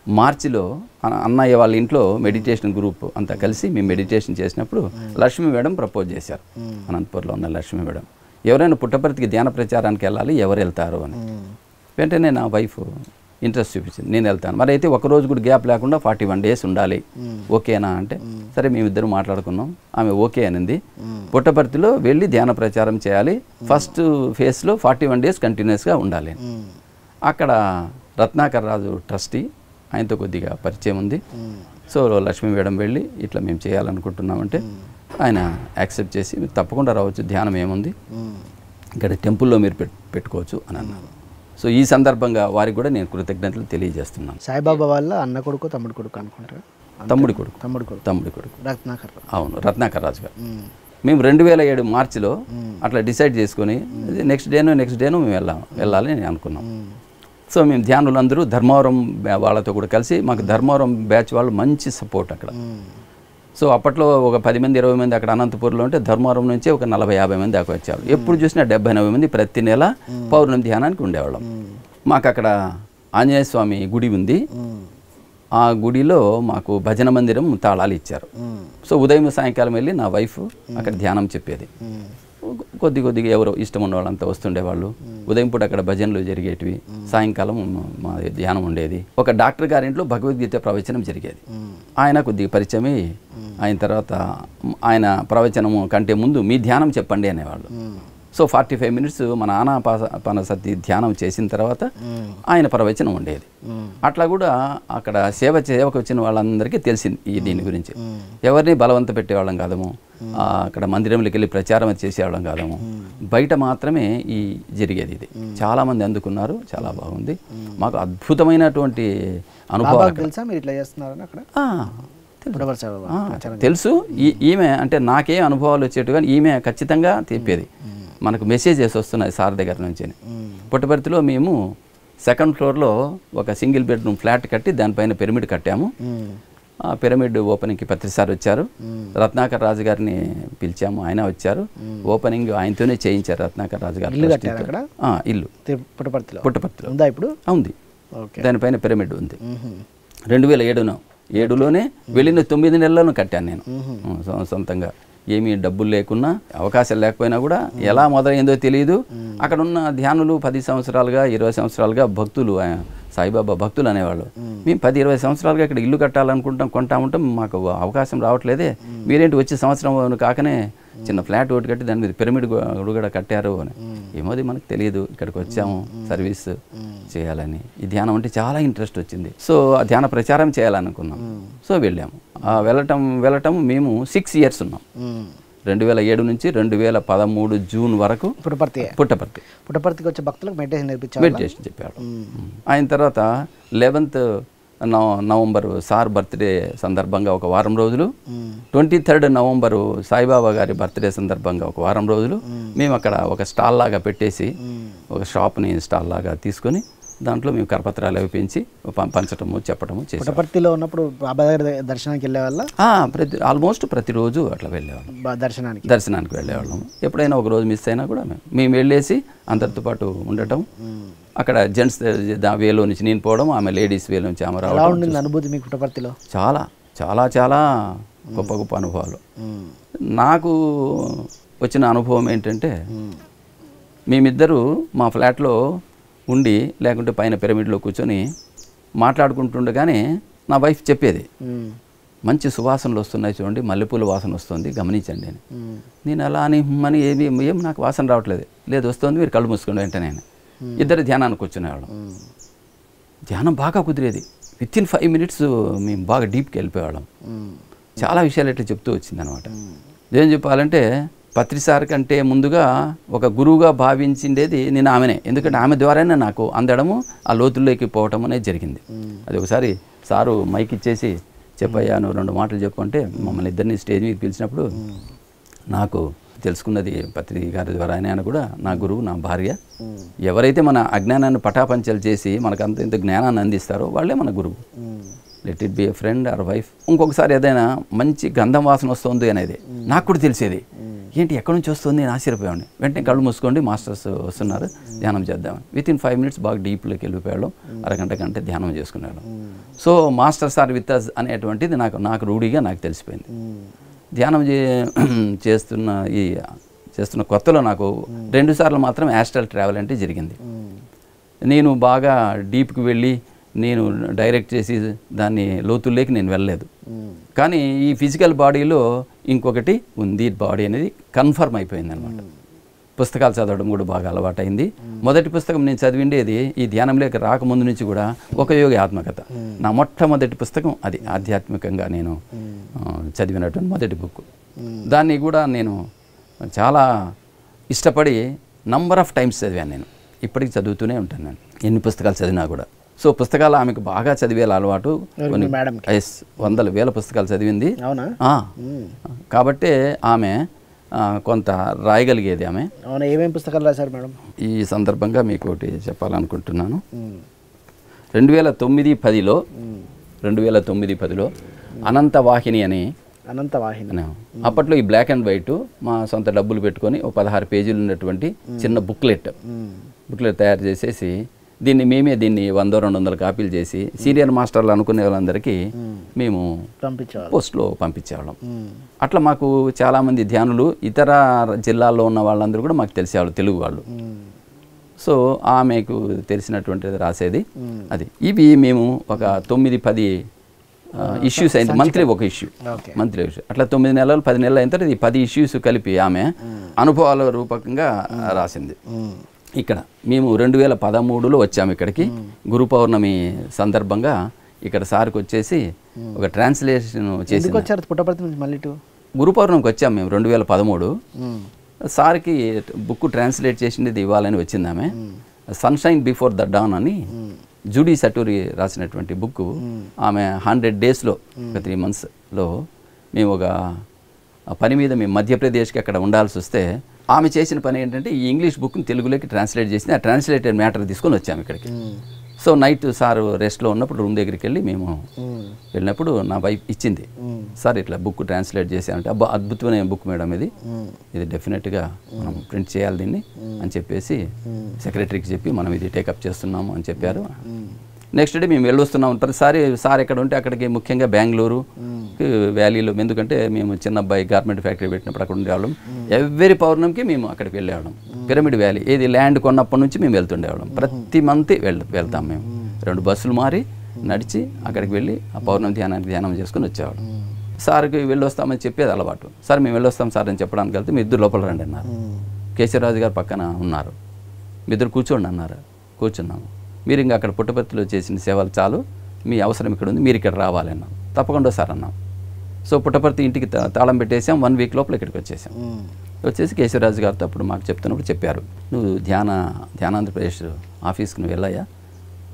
మార్చిలో అన్న- అన్నయ్య వాళ్ళ ఇంట్లో మెడిటేషన్ గ్రూప్ అంతా కలిసి మేము మెడిటేషన్ చేసినప్పుడు లక్ష్మీ మేడం ప్రపోజ్ చేశారు. అనంతపూర్లో ఉన్న లక్ష్మీ మేడం. ఎవరైనా పుట్టపర్తికి ధ్యాన ప్రచారానికి వెళ్ళాలి ఎవరు వెళ్తారు అని. వెంటనే నా వైఫ్ ఇంట్రెస్ట్ చూపించింది. నేను వెళ్తాను. మరి అయితే ఒక రోజు కూడా గ్యాప్ లేకుండా ఫార్టీ వన్ డేస్ ఉండాలి. ఓకేనా అంటే సరే మేమిద్దరు మాట్లాడుకున్నాం. ఆమె ఓకే అనింది. పుట్టపర్తిలో వెళ్ళి ధ్యాన ప్రచారం చేయాలి. ఫస్ట్ ఫేస్లో ఫార్టీ వన్ డేస్ కంటిన్యూస్గా ఉండాలి. అక్కడ రత్నాకర్ రాజు ట్రస్టీ ఆయనతో కొద్దిగా పరిచయం ఉంది. సో లక్ష్మీ మేడం వెళ్ళి ఇట్లా మేము చేయాలనుకుంటున్నామంటే ఆయన యాక్సెప్ట్ చేసి మీరు తప్పకుండా రావచ్చు ధ్యానం ఏముంది? ఇక్కడ టెంపుల్లో మీరు పెట్ పెట్టుకోవచ్చు అని అన్నారు. సో ఈ సందర్భంగా వారికి కూడా నేను కృతజ్ఞతలు తెలియజేస్తున్నాను. సాయిబాబా వాళ్ళ అన్న కొడుకు తమ్ముడు కొడుకు అనుకుంటారా? తమ్ముడి కొడుకు. తమ్ముడు కొడుకు. తమ్ముడి కొడుకు. రత్నాకర్. అవును రత్నాకర్ రాజు గారు. మేము. రెండు వేల ఏడు మార్చిలో అట్లా డిసైడ్ చేసుకొని నెక్స్ట్ డేను నెక్స్ట్ డేను మేము వెళ్ళాం. వెళ్ళాలి అని అనుకున్నాం. సో మేము ధ్యానులు అందరూ ధర్మవరం వాళ్ళతో కూడా కలిసి మాకు ధర్మవరం బ్యాచ్ వాళ్ళు మంచి సపోర్ట్ అక్కడ. సో అప్పట్లో ఒక పది మంది ఇరవై మంది అక్కడ అనంతపూర్లో ఉంటే ధర్మవరం నుంచి ఒక నలభై యాభై మంది దాకా వచ్చారు. ఎప్పుడు చూసినా డెబ్బై ఎనభై మంది ప్రతి నెల పౌర్ణమి ధ్యానానికి ఉండేవాళ్ళం. మాకు అక్కడ ఆంజనేయ స్వామి గుడి ఉంది. ఆ గుడిలో మాకు భజన మందిరం తాళాలు ఇచ్చారు. సో ఉదయం సాయంకాలం వెళ్ళి నా వైఫ్ అక్కడ ధ్యానం చెప్పేది. కొద్ది కొద్దిగా ఎవరో ఇష్టం ఉన్న వాళ్ళంతా వస్తుండేవాళ్ళు ఉదయం పూట అక్కడ భజనలు జరిగేటివి. సాయంకాలం మా ధ్యానం ఉండేది. ఒక డాక్టర్ గారింట్లో భగవద్గీత ప్రవచనం జరిగేది. ఆయన కొద్దిగా పరిచయమై ఆయన తర్వాత ఆయన ప్రవచనము కంటే ముందు మీ ధ్యానం చెప్పండి అనేవాళ్ళు. సో ఫార్టీ ఫైవ్ మినిట్స్ మన ఆనాపానసతి ధ్యానం చేసిన తర్వాత. ఆయన ప్రవచనం ఉండేది. అట్లా కూడా అక్కడ సేవ సేవకు వచ్చిన వాళ్ళందరికీ తెలిసింది ఈ దీని గురించి. ఎవరిని బలవంత పెట్టేవాళ్ళం కాదము. అక్కడ మందిరంలోకి వెళ్ళి ప్రచారం చేసేవాళ్ళం కాదము. బయట మాత్రమే ఈ జరిగేది ఇది. చాలా మంది అందుకున్నారు చాలా బాగుంది. మాకు అద్భుతమైనటువంటి అక్కడ. తెలుసా ఈమె అంటే నాకేం అనుభవాలు వచ్చేట్టు కానీ ఈమె ఖచ్చితంగా చెప్పేది. మనకు మెసేజెస్ వస్తున్నాయి సార్ దగ్గర నుంచి. పుట్టపర్తిలో మేము సెకండ్ ఫ్లోర్లో ఒక సింగిల్ బెడ్రూమ్ ఫ్లాట్ కట్టి దానిపైన పిరమిడ్ కట్టాము. ఆ పిరమిడ్ ఓపెనింగ్కి ప్రతిసారి వచ్చారు. రత్నాకర్ రాజు గారిని పిలిచాము ఆయన వచ్చారు. ఓపెనింగ్ ఆయనతోనే చేయించారు రత్నాకర్ రాజు గారు ఇల్లు పుట్టపర్తిలో పుట్టపర్తిలో ఉందా ఇప్పుడు? ఉంది. దానిపైన పిరమిడ్ ఉంది. రెండు వేల ఏడులో ఏడులోనే వెళ్ళిన తొమ్మిది నెలలను కట్టాను నేను. సొంతంగా ఏమీ డబ్బులు లేకున్నా అవకాశాలు లేకపోయినా కూడా ఎలా మొదలైందో తెలియదు అక్కడ ఉన్న ధ్యానులు పది సంవత్సరాలుగా ఇరవై సంవత్సరాలుగా భక్తులు సాయిబాబా భక్తులు అనేవాళ్ళు. మేము. పది ఇరవై సంవత్సరాలుగా ఇక్కడ ఇల్లు కట్టాలనుకుంటాం కొంటా ఉంటాం మాకు అవకాశం రావట్లేదే. మీరేంటి వచ్చే సంవత్సరం కాకనే చిన్న ఫ్లాట్ ఒకటి కట్టి దాని మీద పిరమిడ్ కూడా కట్టారు అని. ఏమోది మనకు తెలియదు. ఇక్కడికి వచ్చాము సర్వీస్ చేయాలని. ఈ ధ్యానం అంటే చాలా ఇంట్రెస్ట్ వచ్చింది. సో ఆ ధ్యాన ప్రచారం చేయాలనుకున్నాం. సో వెళ్ళాము. ఆ వెళ్ళటం వెళ్ళటం మేము సిక్స్ ఇయర్స్ ఉన్నాం. రెండు వేల ఏడు నుంచి రెండు వేల పదమూడు జూన్ వరకు పుట్టపర్తి. పుట్టపర్తి. పుట్టపర్తికి వచ్చే భక్తులకు మెడిటేషన్ నేర్పించాలి మెడిటేషన్ చెప్పాడు. ఆయన తర్వాత లెవెన్త్ నవంబర్ సార్ బర్త్డే సందర్భంగా ఒక వారం రోజులు. ట్వంటీ థర్డ్ నవంబరు సాయిబాబా గారి బర్త్డే సందర్భంగా ఒక వారం రోజులు. మేము అక్కడ ఒక స్టాల్ లాగా పెట్టేసి ఒక షాప్ని స్టాల్ లాగా తీసుకొని దాంట్లో మేము కరపత్రాలు అవి పెంచి పంచటము చెప్పటము చేసాం పుట్టపర్తిలో ఉన్నప్పుడు బాబా దగ్గర ద- దర్శనానికి వెళ్ళే వాళ్ళ ఆ, ప్రతి ఆల్మోస్ట్ ప్రతిరోజు అట్లా వెళ్ళేవాళ్ళం. దర్శనానికి. దర్శనానికి వెళ్ళేవాళ్ళం. ఎప్పుడైనా ఒక రోజు మిస్ అయినా కూడా మేము మేము వెళ్ళేసి అందరితో పాటు ఉండటం. అక్కడ జెంట్స్ వేలో నుంచి నేను పోవడం ఆమె లేడీస్ వేలో నుంచి ఆమె రావడం అనుభూతి మీకు పుట్టపర్తిలో చాలా చాలా చాలా గొప్ప గొప్ప అనుభవాలు. నాకు వచ్చిన అనుభవం ఏంటంటే మేమిద్దరూ మా ఫ్లాట్లో ఉండి లేకుంటే పైన పిరమిడ్లో కూర్చొని మాట్లాడుకుంటుండగానే నా వైఫ్ చెప్పేది మంచి సువాసనలు వస్తున్నాయి చూడండి మల్లెపూల వాసన వస్తుంది గమనించండి అని. నేను అలా అని మని ఏమి ఏం నాకు వాసన రావట్లేదు లేదు వస్తుంది మీరు కళ్ళు మూసుకోండి వెంటనే అని. ఇద్దరు ధ్యానానికి కూర్చునేవాళ్ళం మ్మ్. ధ్యానం బాగా కుదిరేది. విత్ ఇన్ ఫైవ్ మినిట్స్ మేము బాగా డీప్కి వెళ్ళిపోయేవాళ్ళం. మ్మ్. చాలా విషయాలు ఇట్లా చెప్తూ వచ్చిందనమాట ఏం చెప్పాలంటే పత్రిసార్ కంటే ముందుగా ఒక గురువుగా భావించిండేది నేను ఆమెనే. ఎందుకంటే ఆమె ద్వారానే నాకు అందడము ఆ లోతుల్లోకి పోవటం అనేది జరిగింది. అది ఒకసారి సారు మైక్ ఇచ్చేసి చెప్పయ్యా నువ్వు రెండు మాటలు చెప్పు అంటే మమ్మల్ని ఇద్దరిని స్టేజ్ మీద పిలిచినప్పుడు నాకు తెలుసుకున్నది పత్రి గారి ద్వారా ఆయన కూడా నా గురువు నా భార్య. ఎవరైతే మన అజ్ఞానాన్ని పటాపంచలు చేసి మనకు అంత ఇంత జ్ఞానాన్ని అందిస్తారో వాళ్ళే మన గురువు. Let it be a friend or wife ఇంకొకసారి ఏదైనా మంచి గంధం వాసన వస్తుంది అనేది నాకు కూడా తెలిసేది. ఏంటి ఎక్కడి నుంచి వస్తుంది? నేను ఆశ్చర్యపోయాను వెంటనే కళ్ళు మూసుకోండి మాస్టర్స్ వస్తున్నారు ధ్యానం చేద్దాం విత్ ఇన్ ఫైవ్ మినిట్స్ బాగా డీప్లోకి వెళ్ళిపోయాడు అరగంట గంట ధ్యానం చేసుకున్నాడు so masters are with us అనేటువంటిది నాకు నాకు రూఢిగా నాకు తెలిసిపోయింది. ధ్యానం చే చేస్తున్న ఈ చేస్తున్న కొత్తలో నాకు రెండు సార్లు మాత్రం యాస్ట్రల్ ట్రావెల్ అంటే జరిగింది. నేను బాగా డీప్కి వెళ్ళి నేను డైరెక్ట్ చేసి దాన్ని లోతుల్లోకి నేను వెళ్ళలేదు. కానీ ఈ ఫిజికల్ బాడీలో ఇంకొకటి ఉంది బాడీ అనేది కన్ఫర్మ్ అయిపోయింది అనమాట పుస్తకాలు చదవడం కూడా బాగా అలవాటైంది. మొదటి పుస్తకం నేను చదివిండేది ఈ ధ్యానంలోకి రాకముందు నుంచి కూడా ఒక యోగి ఆత్మకథ. నా మొట్టమొదటి పుస్తకం అది ఆధ్యాత్మికంగా నేను చదివినటువంటి మొదటి బుక్. దాన్ని కూడా నేను చాలా ఇష్టపడి నంబర్ ఆఫ్ టైమ్స్ చదివాను నేను. ఇప్పటికి చదువుతూనే ఉంటాను నేను. ఎన్ని పుస్తకాలు చదివినా కూడా. సో పుస్తకాలు ఆమెకు బాగా చదివేలా అలవాటు కొన్ని వందల వేల పుస్తకాలు చదివింది. కాబట్టే ఆమె కొంత రాయగలిగేది ఆమె. అవునా ఏమేమి పుస్తకాలు రాశారు మేడం? ఈ సందర్భంగా మీకు ఒకటి చెప్పాలనుకుంటున్నాను. రెండు వేల తొమ్మిది పదిలో. రెండు వేల తొమ్మిది పదిలో అనంత వాహిని అని అనంత వాహిని అప్పట్లో ఈ బ్లాక్ అండ్ వైట్ మా సొంత డబ్బులు పెట్టుకొని ఒక పదహారు పేజీలు ఉన్నటువంటి చిన్న బుక్లెట్. బుక్లెట్ తయారు చేసేసి దీన్ని మేమే దీన్ని వంద రెండు వందల కాపీలు చేసి సీనియర్ మాస్టర్లు అనుకునే వాళ్ళందరికీ మేము. పోస్ట్లో పంపించేవాళ్ళం. అట్లా మాకు చాలామంది ధ్యానులు ఇతర జిల్లాల్లో ఉన్న వాళ్ళందరూ కూడా మాకు తెలిసేవాళ్ళు తెలుగు వాళ్ళు. సో ఆమెకు తెలిసినటువంటిది రాసేది అది. ఇవి మేము ఒక తొమ్మిది పది ఇష్యూస్ అయింది మంత్లీ ఒక ఇష్యూ మంత్లీ ఇష్యూ అట్లా తొమ్మిది నెలలు పది నెలలు అయిన తర్వాత ఈ పది ఇష్యూస్ కలిపి ఆమె అనుభవాల రూపకంగా రాసింది. ఇక్కడ మేము రెండు వేల పదమూడులో వచ్చాము ఇక్కడికి. గురు పౌర్ణమి సందర్భంగా ఇక్కడ సార్కి వచ్చేసి ఒక ట్రాన్స్లేషన్ చేసి పుట్టపర్తి నుంచి మళ్ళీ గురు పౌర్ణమికి వచ్చాము మేము రెండు వేల పదమూడు. సార్కి బుక్ ట్రాన్స్లేట్ చేసింది ఇవ్వాలని వచ్చింది ఆమె సన్షైన్ బిఫోర్ ద డాన్ అని జూడీ సటూరి రాసినటువంటి బుక్ ఆమె హండ్రెడ్ డేస్లో ఒక త్రీ మంత్స్లో మేము ఒక పని మీద మేము మధ్యప్రదేశ్కి అక్కడ ఉండాల్సి వస్తే ఆమె చేసిన పని ఏంటంటే ఈ ఇంగ్లీష్ బుక్ని తెలుగులోకి ట్రాన్స్లేట్ చేసింది ఆ ట్రాన్స్లేటెడ్ మ్యాటర్ తీసుకొని వచ్చాము ఇక్కడికి. సో నైట్ సార్ రెస్ట్లో ఉన్నప్పుడు రూమ్ దగ్గరికి వెళ్ళి మేము. వెళ్ళినప్పుడు నా వైఫ్ ఇచ్చింది. సార్ ఇట్లా బుక్ ట్రాన్స్లేట్ చేసామంటే అబ్బా అద్భుతమైన బుక్ మేడం ఇది. ఇది డెఫినెట్గా మనం ప్రింట్ చేయాలి దీన్ని అని చెప్పేసి సెక్రటరీకి చెప్పి మనం ఇది టేకప్ చేస్తున్నాము అని చెప్పారు. నెక్స్ట్ డే మేము వెళ్ళొస్తున్నాం. ప్రతిసారి సార్ ఎక్కడ ఉంటే అక్కడికి ముఖ్యంగా బెంగళూరు వ్యాలీలో ఎందుకంటే మేము చిన్న అబ్బాయి గార్మెంట్ ఫ్యాక్టరీ పెట్టినప్పుడు అక్కడ ఉండేవాళ్ళం. ఎవ్రీ పౌర్ణమికి మేము అక్కడికి వెళ్ళేవాళ్ళం. పిరమిడ్ వ్యాలీ ఏది ల్యాండ్ కొన్నప్పటి నుంచి మేము వెళ్తుండేవాళ్ళం. ప్రతి మంత్ వెళ్ వెళ్తాం మేము. రెండు బస్సులు మారి నడిచి అక్కడికి వెళ్ళి ఆ పౌర్ణమి ధ్యానానికి ధ్యానం చేసుకుని వచ్చేవాళ్ళం. సార్కి వెళ్ళొస్తామని చెప్పేది అలవాటు. సార్ మేము వెళ్ళొస్తాం సార్ అని చెప్పడానికి వెళ్తే మీ ఇద్దరు లోపల రండి అన్నారు. కేశవరాజు గారు పక్కన ఉన్నారు. మీ ఇద్దరు కూర్చోండి అన్నారు. కూర్చున్నాము. మీరు ఇంకా అక్కడ పుట్టపర్తిలో చేసిన సేవలు చాలు. మీ అవసరం ఇక్కడ ఉంది మీరు ఇక్కడ రావాలి అన్నాం. తప్పకుండా సార్ అన్నాం. సో పుట్టపర్తి ఇంటికి తాళం పెట్టేసాం వన్ వీక్ లోపల ఇక్కడికి వచ్చేసాం. వచ్చేసి కేశవరాజు గారితో అప్పుడు మాకు చెప్తున్నప్పుడు చెప్పారు. నువ్వు ధ్యాన ధ్యానాంధ్రప్రదేశ్ ఆఫీస్కి నువ్వు వెళ్ళాయా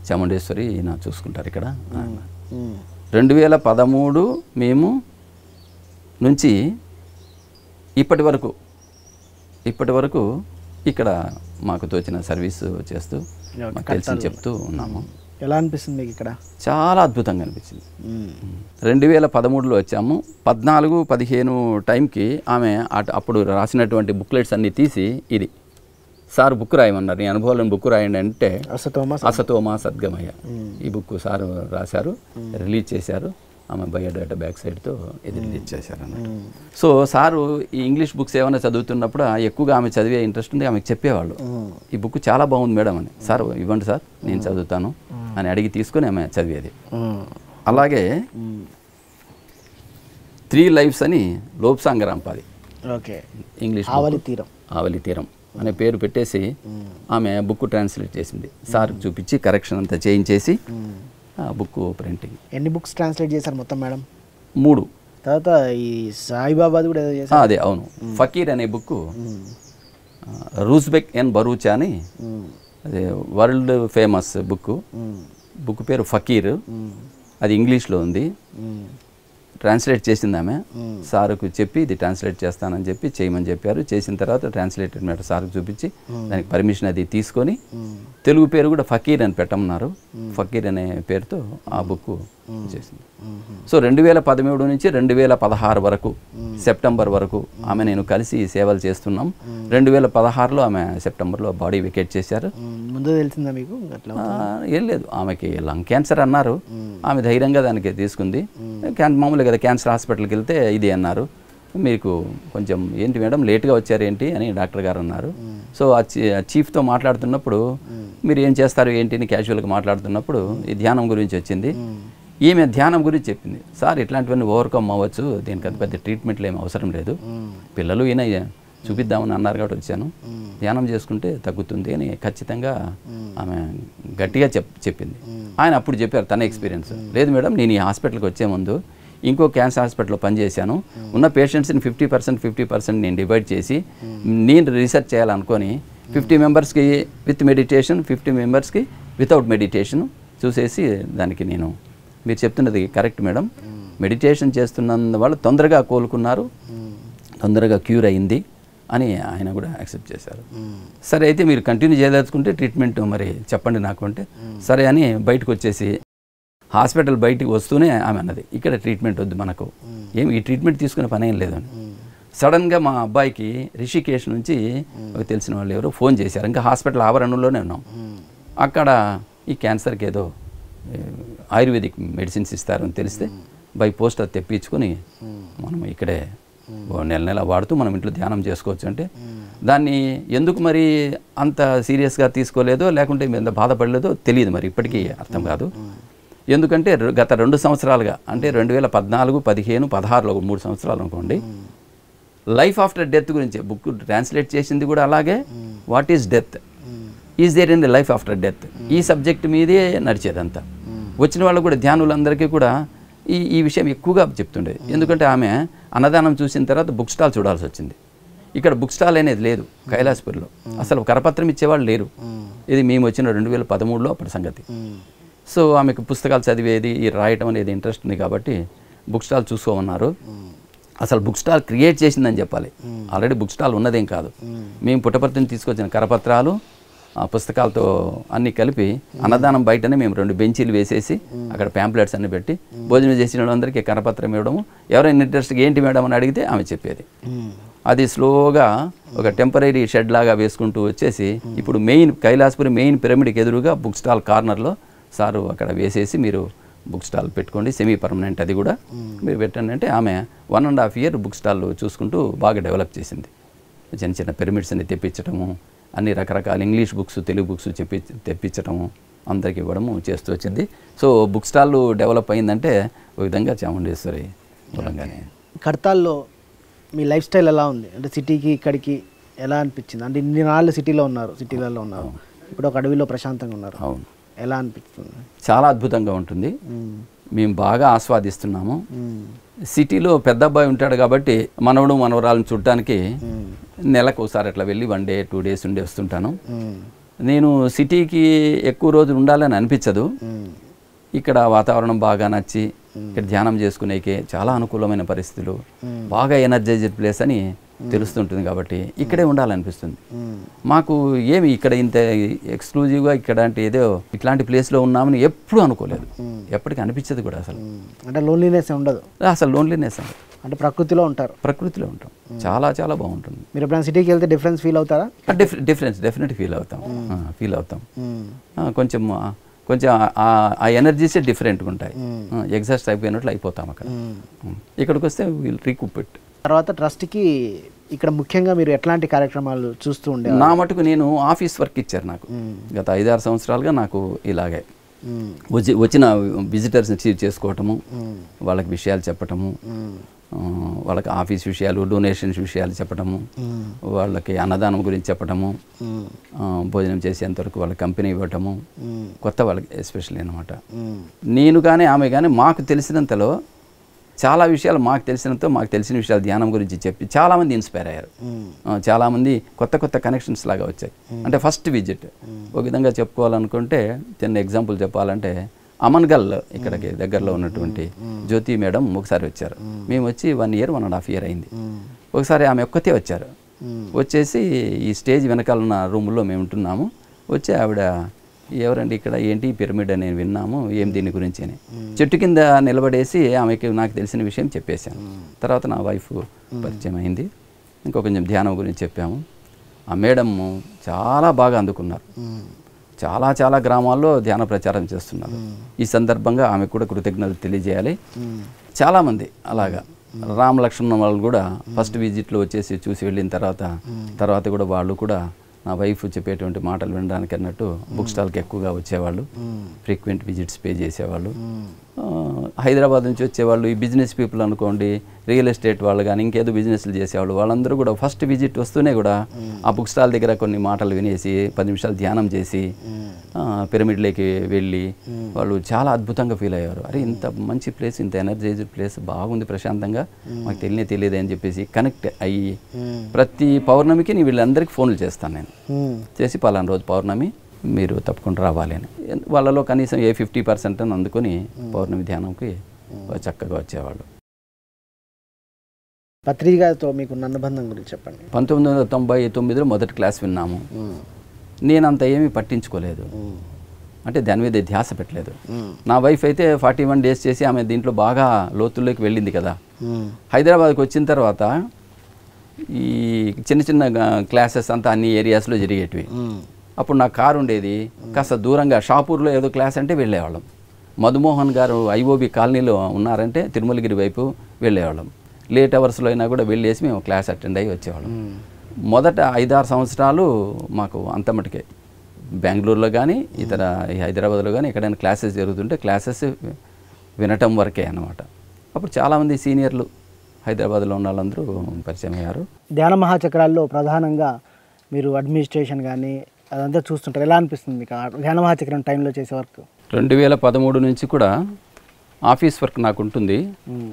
చాముండేశ్వరి ఈయన చూసుకుంటారు ఇక్కడ. రెండు వేల పదమూడు మేము నుంచి ఇప్పటి వరకు ఇప్పటి వరకు ఇక్కడ మాకు తోచిన సర్వీస్ చేస్తూ మాకు తెలిసి చెప్తూ ఉన్నాము. ఎలా అనిపిస్తుంది మీకు ఇక్కడ? చాలా అద్భుతంగా అనిపించింది. రెండు వేల పదమూడులో వచ్చాము. పద్నాలుగు పదిహేను టైంకి ఆమె అప్పుడు రాసినటువంటి బుక్లెట్స్ అన్నీ తీసి ఇది. సార్ బుక్ రాయమన్నారు. నీ అనుభవాలను బుక్ రాయండి అంటే అసతోమ అసతోమా సద్గమయ్య. ఈ బుక్ సార్ రాశారు రిలీజ్ చేశారు. ఆమె బయోడేటా బ్యాక్ సైడ్తో చేశారు అన్నమాట సో సారు ఈ ఇంగ్లీష్ బుక్స్ ఏమైనా చదువుతున్నప్పుడు ఎక్కువగా ఆమె చదివే ఇంట్రెస్ట్ ఉంది ఆమెకు చెప్పేవాళ్ళు. ఈ బుక్ చాలా బాగుంది మేడం అని. సార్ ఇవ్వండి సార్ నేను చదువుతాను అని అడిగి తీసుకొని ఆమె చదివేది. అలాగే త్రీ లైఫ్స్ అని లోప్సాంగరాంపాది. ఓకే. ఇంగ్లీష్ ఆవలి తీరం. ఆవలి తీరం అనే పేరు పెట్టేసి ఆమె బుక్ ట్రాన్స్లేట్ చేసింది. సార్కి చూపించి కరెక్షన్ అంతా చేయించేసి బుక్ ప్రింటింగ్. ఎన్ని బుక్స్ ట్రాన్స్లేట్ చేశారు మొత్తం మేడం? మూడు. తర్వాత ఈ సాయిబాబాది కూడా ఏదో చేశారు. అదే అవును. ఫకీర్ అనే బుక్ రూస్బెక్ ఎన్ బరూచా అని అదే వరల్డ్ ఫేమస్ బుక్ బుక్ పేరు ఫకీర్. అది ఇంగ్లీష్లో ఉంది. ట్రాన్స్లేట్ చేసింది ఆమె సార్కు చెప్పి ఇది ట్రాన్స్లేట్ చేస్తానని చెప్పి చేయమని చెప్పారు. చేసిన తర్వాత ట్రాన్స్లేటెడ్ మ్యాటర్ సార్కు చూపించి దానికి పర్మిషన్ అది తీసుకొని తెలుగు పేరు కూడా ఫకీర్ అని పెట్టమన్నారు. ఫకీర్ అనే పేరుతో ఆ బుక్ చేసింది. సో రెండు వేల పదమూడు నుంచి రెండు వేల పదహారు వరకు సెప్టెంబర్ వరకు ఆమె నేను కలిసి సేవలు చేస్తున్నాం. రెండు వేల పదహారులో ఆమె సెప్టెంబర్లో బాడీ వికెట్ చేశారు. ముందు తెలిసిందా మీకు? అట్లా ఆ, ఏం లేదు. ఆమెకి లంగ్ క్యాన్సర్ అన్నారు. ఆమె ధైర్యంగా దానికి తీసుకుంది. మామూలుగా కదా క్యాన్సర్ హాస్పిటల్కి వెళ్తే ఇది అన్నారు. మీకు కొంచెం ఏంటి మేడం లేట్గా వచ్చారు ఏంటి అని డాక్టర్ గారు అన్నారు. సో ఆ చీఫ్తో మాట్లాడుతున్నప్పుడు మీరు ఏం చేస్తారు ఏంటి అని క్యాజువల్గా మాట్లాడుతున్నప్పుడు ఈ ధ్యానం గురించి వచ్చింది. ఈమె ధ్యానం గురించి చెప్పింది. సార్ ఇట్లాంటివన్నీ ఓవర్కమ్ అవ్వచ్చు దీనికి అంత పెద్ద ట్రీట్మెంట్లు ఏమి అవసరం లేదు. పిల్లలు ఈయన చూపిద్దామని అన్నారు కాబట్టి వచ్చాను. ధ్యానం చేసుకుంటే తగ్గుతుంది అని ఖచ్చితంగా ఆమె గట్టిగా చెప్ చెప్పింది. ఆయన అప్పుడు చెప్పారు తన ఎక్స్పీరియన్స్ లేదు మేడం నేను ఈ హాస్పిటల్కి వచ్చే ముందు ఇంకో క్యాన్సర్ హాస్పిటల్లో పనిచేశాను. ఉన్న పేషెంట్స్ని ఫిఫ్టీ పర్సెంట్ ఫిఫ్టీ పర్సెంట్ నేను డివైడ్ చేసి నేను రీసెర్చ్ చేయాలనుకొని ఫిఫ్టీ మెంబర్స్కి విత్ మెడిటేషన్ ఫిఫ్టీ మెంబర్స్కి వితౌట్ మెడిటేషన్ చూసేసి దానికి నేను మీరు చెప్తున్నది కరెక్ట్ మేడం మెడిటేషన్ చేస్తున్నందు వాళ్ళు తొందరగా కోలుకున్నారు. తొందరగా క్యూర్ అయింది అని ఆయన కూడా యాక్సెప్ట్ చేశారు. సరే అయితే మీరు కంటిన్యూ చేయదలుచుకుంటే ట్రీట్మెంట్ మరి చెప్పండి నాకు అంటే సరే అని బయటకు వచ్చేసి హాస్పిటల్ బయటికి వస్తూనే ఆమె అన్నది ఇక్కడ ట్రీట్మెంట్ వద్దు మనకు. ఏం ఈ ట్రీట్మెంట్ తీసుకునే పని ఏం లేదు. అని. సడన్గా మా అబ్బాయికి రిషికేష్ నుంచి తెలిసిన వాళ్ళు ఎవరో ఫోన్ చేశారు. ఇంకా హాస్పిటల్ ఆవరణలోనే ఉన్నాం. అక్కడ ఈ క్యాన్సర్కి ఏదో ఆయుర్వేదిక్ మెడిసిన్స్ ఇస్తారని తెలిస్తే బై పోస్ట్ అది తెప్పించుకొని మనం ఇక్కడే నెల నెల వాడుతూ మనం ఇంట్లో ధ్యానం చేసుకోవచ్చు అంటే దాన్ని ఎందుకు మరి అంత సీరియస్గా తీసుకోలేదో లేకుంటే మీద బాధపడలేదో తెలియదు మరి ఇప్పటికీ అర్థం కాదు. ఎందుకంటే గత రెండు సంవత్సరాలుగా అంటే రెండు వేల పద్నాలుగు పదిహేను పదహారులో మూడు సంవత్సరాలు అనుకోండి. లైఫ్ ఆఫ్టర్ డెత్ గురించి బుక్ ట్రాన్స్లేట్ చేసింది కూడా అలాగే. What is death is there in the life after death ఈ సబ్జెక్ట్ మీదే నడిచేదంతా. వచ్చిన వాళ్ళు కూడా ధ్యానులందరికీ కూడా ఈ ఈ విషయం ఎక్కువగా చెప్తుండేది ఎందుకంటే ఆమె అన్నదానం చూసిన తర్వాత బుక్ స్టాల్ చూడాల్సి వచ్చింది. ఇక్కడ బుక్ స్టాల్ అనేది లేదు కైలాసపూర్లో. అసలు కరపత్రం ఇచ్చేవాళ్ళు లేరు. ఇది మేము వచ్చిన రెండు వేల పదమూడులో అప్పటి సంగతి. సో ఆమెకు పుస్తకాలు చదివేది ఈ రాయటం అనేది ఇంట్రెస్ట్ ఉంది కాబట్టి బుక్ స్టాల్ చూసుకోమన్నారు. అసలు బుక్ స్టాల్ క్రియేట్ చేసిందని చెప్పాలి. ఆల్రెడీ బుక్ స్టాల్ ఉన్నదేం కాదు. మేము పుట్టపర్తిని తీసుకొచ్చిన కరపత్రాలు ఆ పుస్తకాలతో అన్నీ కలిపి అన్నదానం బయటనే మేము రెండు బెంచీలు వేసేసి అక్కడ ప్యాంప్లెట్స్ అన్ని పెట్టి భోజనం చేసిన వాళ్ళందరికీ కరపత్రం ఇవ్వడము. ఎవరైనా ఇంట్రెస్ట్ ఏంటి మేడం అని అడిగితే ఆమె చెప్పేది. అది స్లోగా ఒక టెంపరీ షెడ్ లాగా వేసుకుంటూ వచ్చేసి ఇప్పుడు మెయిన్ కైలాసపురి మెయిన్ పిరమిడ్కి ఎదురుగా బుక్ స్టాల్ కార్నర్లో సారు అక్కడ వేసేసి మీరు బుక్ స్టాల్ పెట్టుకోండి సెమీ పర్మనెంట్ అది కూడా మీరు పెట్టండి అంటే ఆమె one and half year book stall చూసుకుంటూ బాగా డెవలప్ చేసింది. చిన్న చిన్న పిరమిడ్స్ని తెప్పించటము అన్ని రకరకాల ఇంగ్లీష్ బుక్స్ తెలుగు బుక్స్ చెప్పి తెప్పించటము అందరికి ఇవ్వడము చేస్తూ వచ్చింది. సో బుక్ స్టాల్ డెవలప్ అయిందంటే ఒక విధంగా చాముండేశ్వరి మూలంగానే. కడతాల్లో మీ లైఫ్ స్టైల్ ఎలా ఉంది? అంటే సిటీకి ఇక్కడికి ఎలా అనిపించింది? అంటే ఇన్ని నాళ్ళు సిటీలో ఉన్నారు సిటీలలో ఉన్నారు. ఇప్పుడు ఒక అడవిలో ప్రశాంతంగా ఉన్నారు. అవును. ఎలా అనిపిస్తుంది చాలా అద్భుతంగా ఉంటుంది మ్మ్. బాగా ఆస్వాదిస్తున్నాము. సిటీలో పెద్ద అబ్బాయి ఉంటాడు కాబట్టి మనవడు మనవరాలను చూడటానికి. నెలకు ఒకసారి అట్లా వెళ్ళి వన్ డే టూ డేస్ ఉండి వస్తుంటాను. నేను సిటీకి ఎక్కువ రోజులు ఉండాలని అనిపించదు. ఇక్కడ వాతావరణం బాగా నచ్చి ఇక్కడ ధ్యానం చేసుకునేకే చాలా అనుకూలమైన పరిస్థితులు బాగా ఎనర్జైజ్డ్ ప్లేస్ అని తెలుస్తుంటుంది కాబట్టి ఇక్కడే ఉండాలనిపిస్తుంది. మాకు ఏమి ఇక్కడ ఇంత ఎక్స్క్లూజివ్గా ఇక్కడ అంటే ఏదో ఇట్లాంటి ప్లేస్లో ఉన్నామని ఎప్పుడూ అనుకోలేదు. ఎప్పటికీ అనిపించదు కూడా అసలు. అంటే లోన్లీనెస్ ఉండదు. అసలు లోన్లీనెస్ అంటే ప్రకృతిలో ఉంటారు. ప్రకృతిలో ఉంటాం. చాలా చాలా బాగుంటుంది. మీరు ఎప్పుడైనా సిటీకి వెళ్తే డిఫరెన్స్ ఫీల్ అవుతారా? డిఫ్ డిఫరెన్స్ డెఫినెట్ ఫీల్ అవుతాం. ఫీల్ అవుతాం. కొంచెం కొంచెం ఆ- ఎనర్జీసే డిఫరెంట్గా ఉంటాయి. ఎగ్జాస్ట్ అయిపోయినట్లు అయిపోతాం అక్కడ. ఇక్కడికి వస్తే వీల్ రీకూప్ ఇట్ తర్వాత ట్రస్ట్కి ఇక్కడ ముఖ్యంగా మీరు ఎట్లాంటి కార్యక్రమాలు చూస్తూ ఉండే నా మటుకు నేను ఆఫీస్ వర్క్ ఇచ్చారు నాకు. గత ఐదారు సంవత్సరాలుగా నాకు ఇలాగే. వచ్చి వచ్చిన విజిటర్స్ని రిసీవ్ చేసుకోవటము వాళ్ళకి విషయాలు చెప్పటము వాళ్ళకి ఆఫీస్ విషయాలు డొనేషన్స్ విషయాలు చెప్పడము వాళ్ళకి అన్నదానం గురించి చెప్పడము ఆ, భోజనం చేసేంతవరకు వాళ్ళకి కంపెనీ ఇవ్వటము కొత్త వాళ్ళకి ఎస్పెషల్లీ అనమాట నేను కానీ ఆమె కానీ మాకు తెలిసినంతలో చాలా విషయాలు మాకు తెలిసినంత మాకు తెలిసిన విషయాలు ధ్యానం గురించి చెప్పి చాలామంది ఇన్స్పైర్ అయ్యారు. చాలామంది కొత్త కొత్త కనెక్షన్స్ లాగా వచ్చాయి. అంటే ఫస్ట్ విజిట్. ఒక విధంగా చెప్పుకోవాలనుకుంటే చిన్న ఎగ్జాంపుల్ చెప్పాలంటే అమన్గల్ ఇక్కడికి దగ్గరలో ఉన్నటువంటి జ్యోతి మేడం ఒకసారి వచ్చారు. మేము. వచ్చి one year one and half year అయింది. ఒకసారి ఆమె ఒక్కతే వచ్చారు. వచ్చేసి ఈ స్టేజ్ వెనకాల ఉన్న రూమ్లో మేము ఉంటున్నాము. వచ్చి ఆవిడ ఎవరండి ఇక్కడ? ఏంటి? పిరమిడ్ అని విన్నాము. ఏం దీని గురించి అని. చెట్టు కింద నిలబడేసి ఆమెకి నాకు తెలిసిన విషయం చెప్పేశాను. తర్వాత నా వైఫ్ పరిచయం అయింది. ఇంకో కొంచెం ధ్యానం గురించి చెప్పాము. ఆ మేడం చాలా బాగా అందుకున్నారు. చాలా చాలా గ్రామాల్లో ధ్యాన ప్రచారం చేస్తున్నారు. ఈ సందర్భంగా ఆమె కూడా కృతజ్ఞతలు తెలియజేయాలి. చాలామంది అలాగా. రామ లక్ష్మణ్ వాళ్ళు కూడా ఫస్ట్ విజిట్లో వచ్చేసి చూసి వెళ్ళిన తర్వాత తర్వాత కూడా వాళ్ళు కూడా నా వైఫ్ చెప్పేటువంటి మాటలు వినడానికి అన్నట్టు బుక్ స్టాల్కి ఎక్కువగా వచ్చేవాళ్ళు. ఫ్రీక్వెంట్ విజిట్స్ పే చేసేవాళ్ళు. హైదరాబాద్ నుంచి వచ్చేవాళ్ళు ఈ బిజినెస్ పీపుల్ అనుకోండి రియల్ ఎస్టేట్ వాళ్ళు కానీ ఇంకేదో బిజినెస్లు చేసేవాళ్ళు వాళ్ళందరూ కూడా ఫస్ట్ విజిట్ వస్తూనే కూడా ఆ బుక్ స్టాల్ దగ్గర కొన్ని మాటలు వినేసి పది నిమిషాలు ధ్యానం చేసి పిరమిడ్లోకి వెళ్ళి వాళ్ళు చాలా అద్భుతంగా ఫీల్ అయ్యారు. అరే ఇంత మంచి ప్లేస్ ఇంత ఎనర్జైజ్డ్ ప్లేస్ బాగుంది ప్రశాంతంగా మాకు తెలియనే తెలియదు అని చెప్పేసి కనెక్ట్ అయ్యి ప్రతి పౌర్ణమికి నేను వీళ్ళందరికీ ఫోన్లు చేస్తాను నేను. చేసి పలానా రోజు పౌర్ణమి మీరు తప్పకుండా రావాలి అని. వాళ్ళలో కనీసం ఏ ఫిఫ్టీ పర్సెంట్ అని అందుకొని పౌర్ణమి ధ్యానంకి చక్కగా వచ్చేవాళ్ళు. పత్రికతో మీకున్న అనుబంధం గురించి చెప్పండి. పంతొమ్మిది వందల తొంభై తొమ్మిదిలో మొదటి క్లాస్ విన్నాము. నేను అంత ఏమీ పట్టించుకోలేదు. అంటే దాని మీద ధ్యాస పెట్టలేదు. నా వైఫ్ అయితే ఫార్టీ వన్ డేస్ చేసి ఆమె దీంట్లో బాగా లోతుల్లోకి వెళ్ళింది కదా. హైదరాబాద్కి వచ్చిన తర్వాత ఈ చిన్న చిన్న క్లాసెస్ అంతా అన్ని ఏరియాస్లో జరిగేటివి. అప్పుడు నా కారు ఉండేది. కాస్త దూరంగా షాపూర్లో ఏదో క్లాస్ అంటే వెళ్ళేవాళ్ళం. మధుమోహన్ గారు ఐఓబి కాలనీలో ఉన్నారంటే తిరుమలగిరి వైపు వెళ్ళేవాళ్ళం. లేట్ అవర్స్లో అయినా కూడా వెళ్ళేసి మేము క్లాస్ అటెండ్ అయ్యి వచ్చేవాళ్ళం. మొదట ఐదారు సంవత్సరాలు మాకు అంత మటుకే బెంగళూరులో కానీ ఇతర హైదరాబాద్లో కానీ ఎక్కడైనా క్లాసెస్ జరుగుతుంటే క్లాసెస్ వినటం వరకే అన్నమాట. అప్పుడు చాలామంది సీనియర్లు హైదరాబాద్లో ఉన్న వాళ్ళందరూ పరిచయం అయ్యారు. ధ్యాన మహాచక్రాల్లో ప్రధానంగా మీరు అడ్మినిస్ట్రేషన్ కానీ అదంతా చూస్తుంటారు. ఎలా అనిపిస్తుంది మీకు? ఆ ధ్యాన మహాచక్రం టైంలో చేసే వర్క్? రెండు వేల పదమూడు నుంచి కూడా ఆఫీస్ వర్క్ నాకు ఉంటుంది.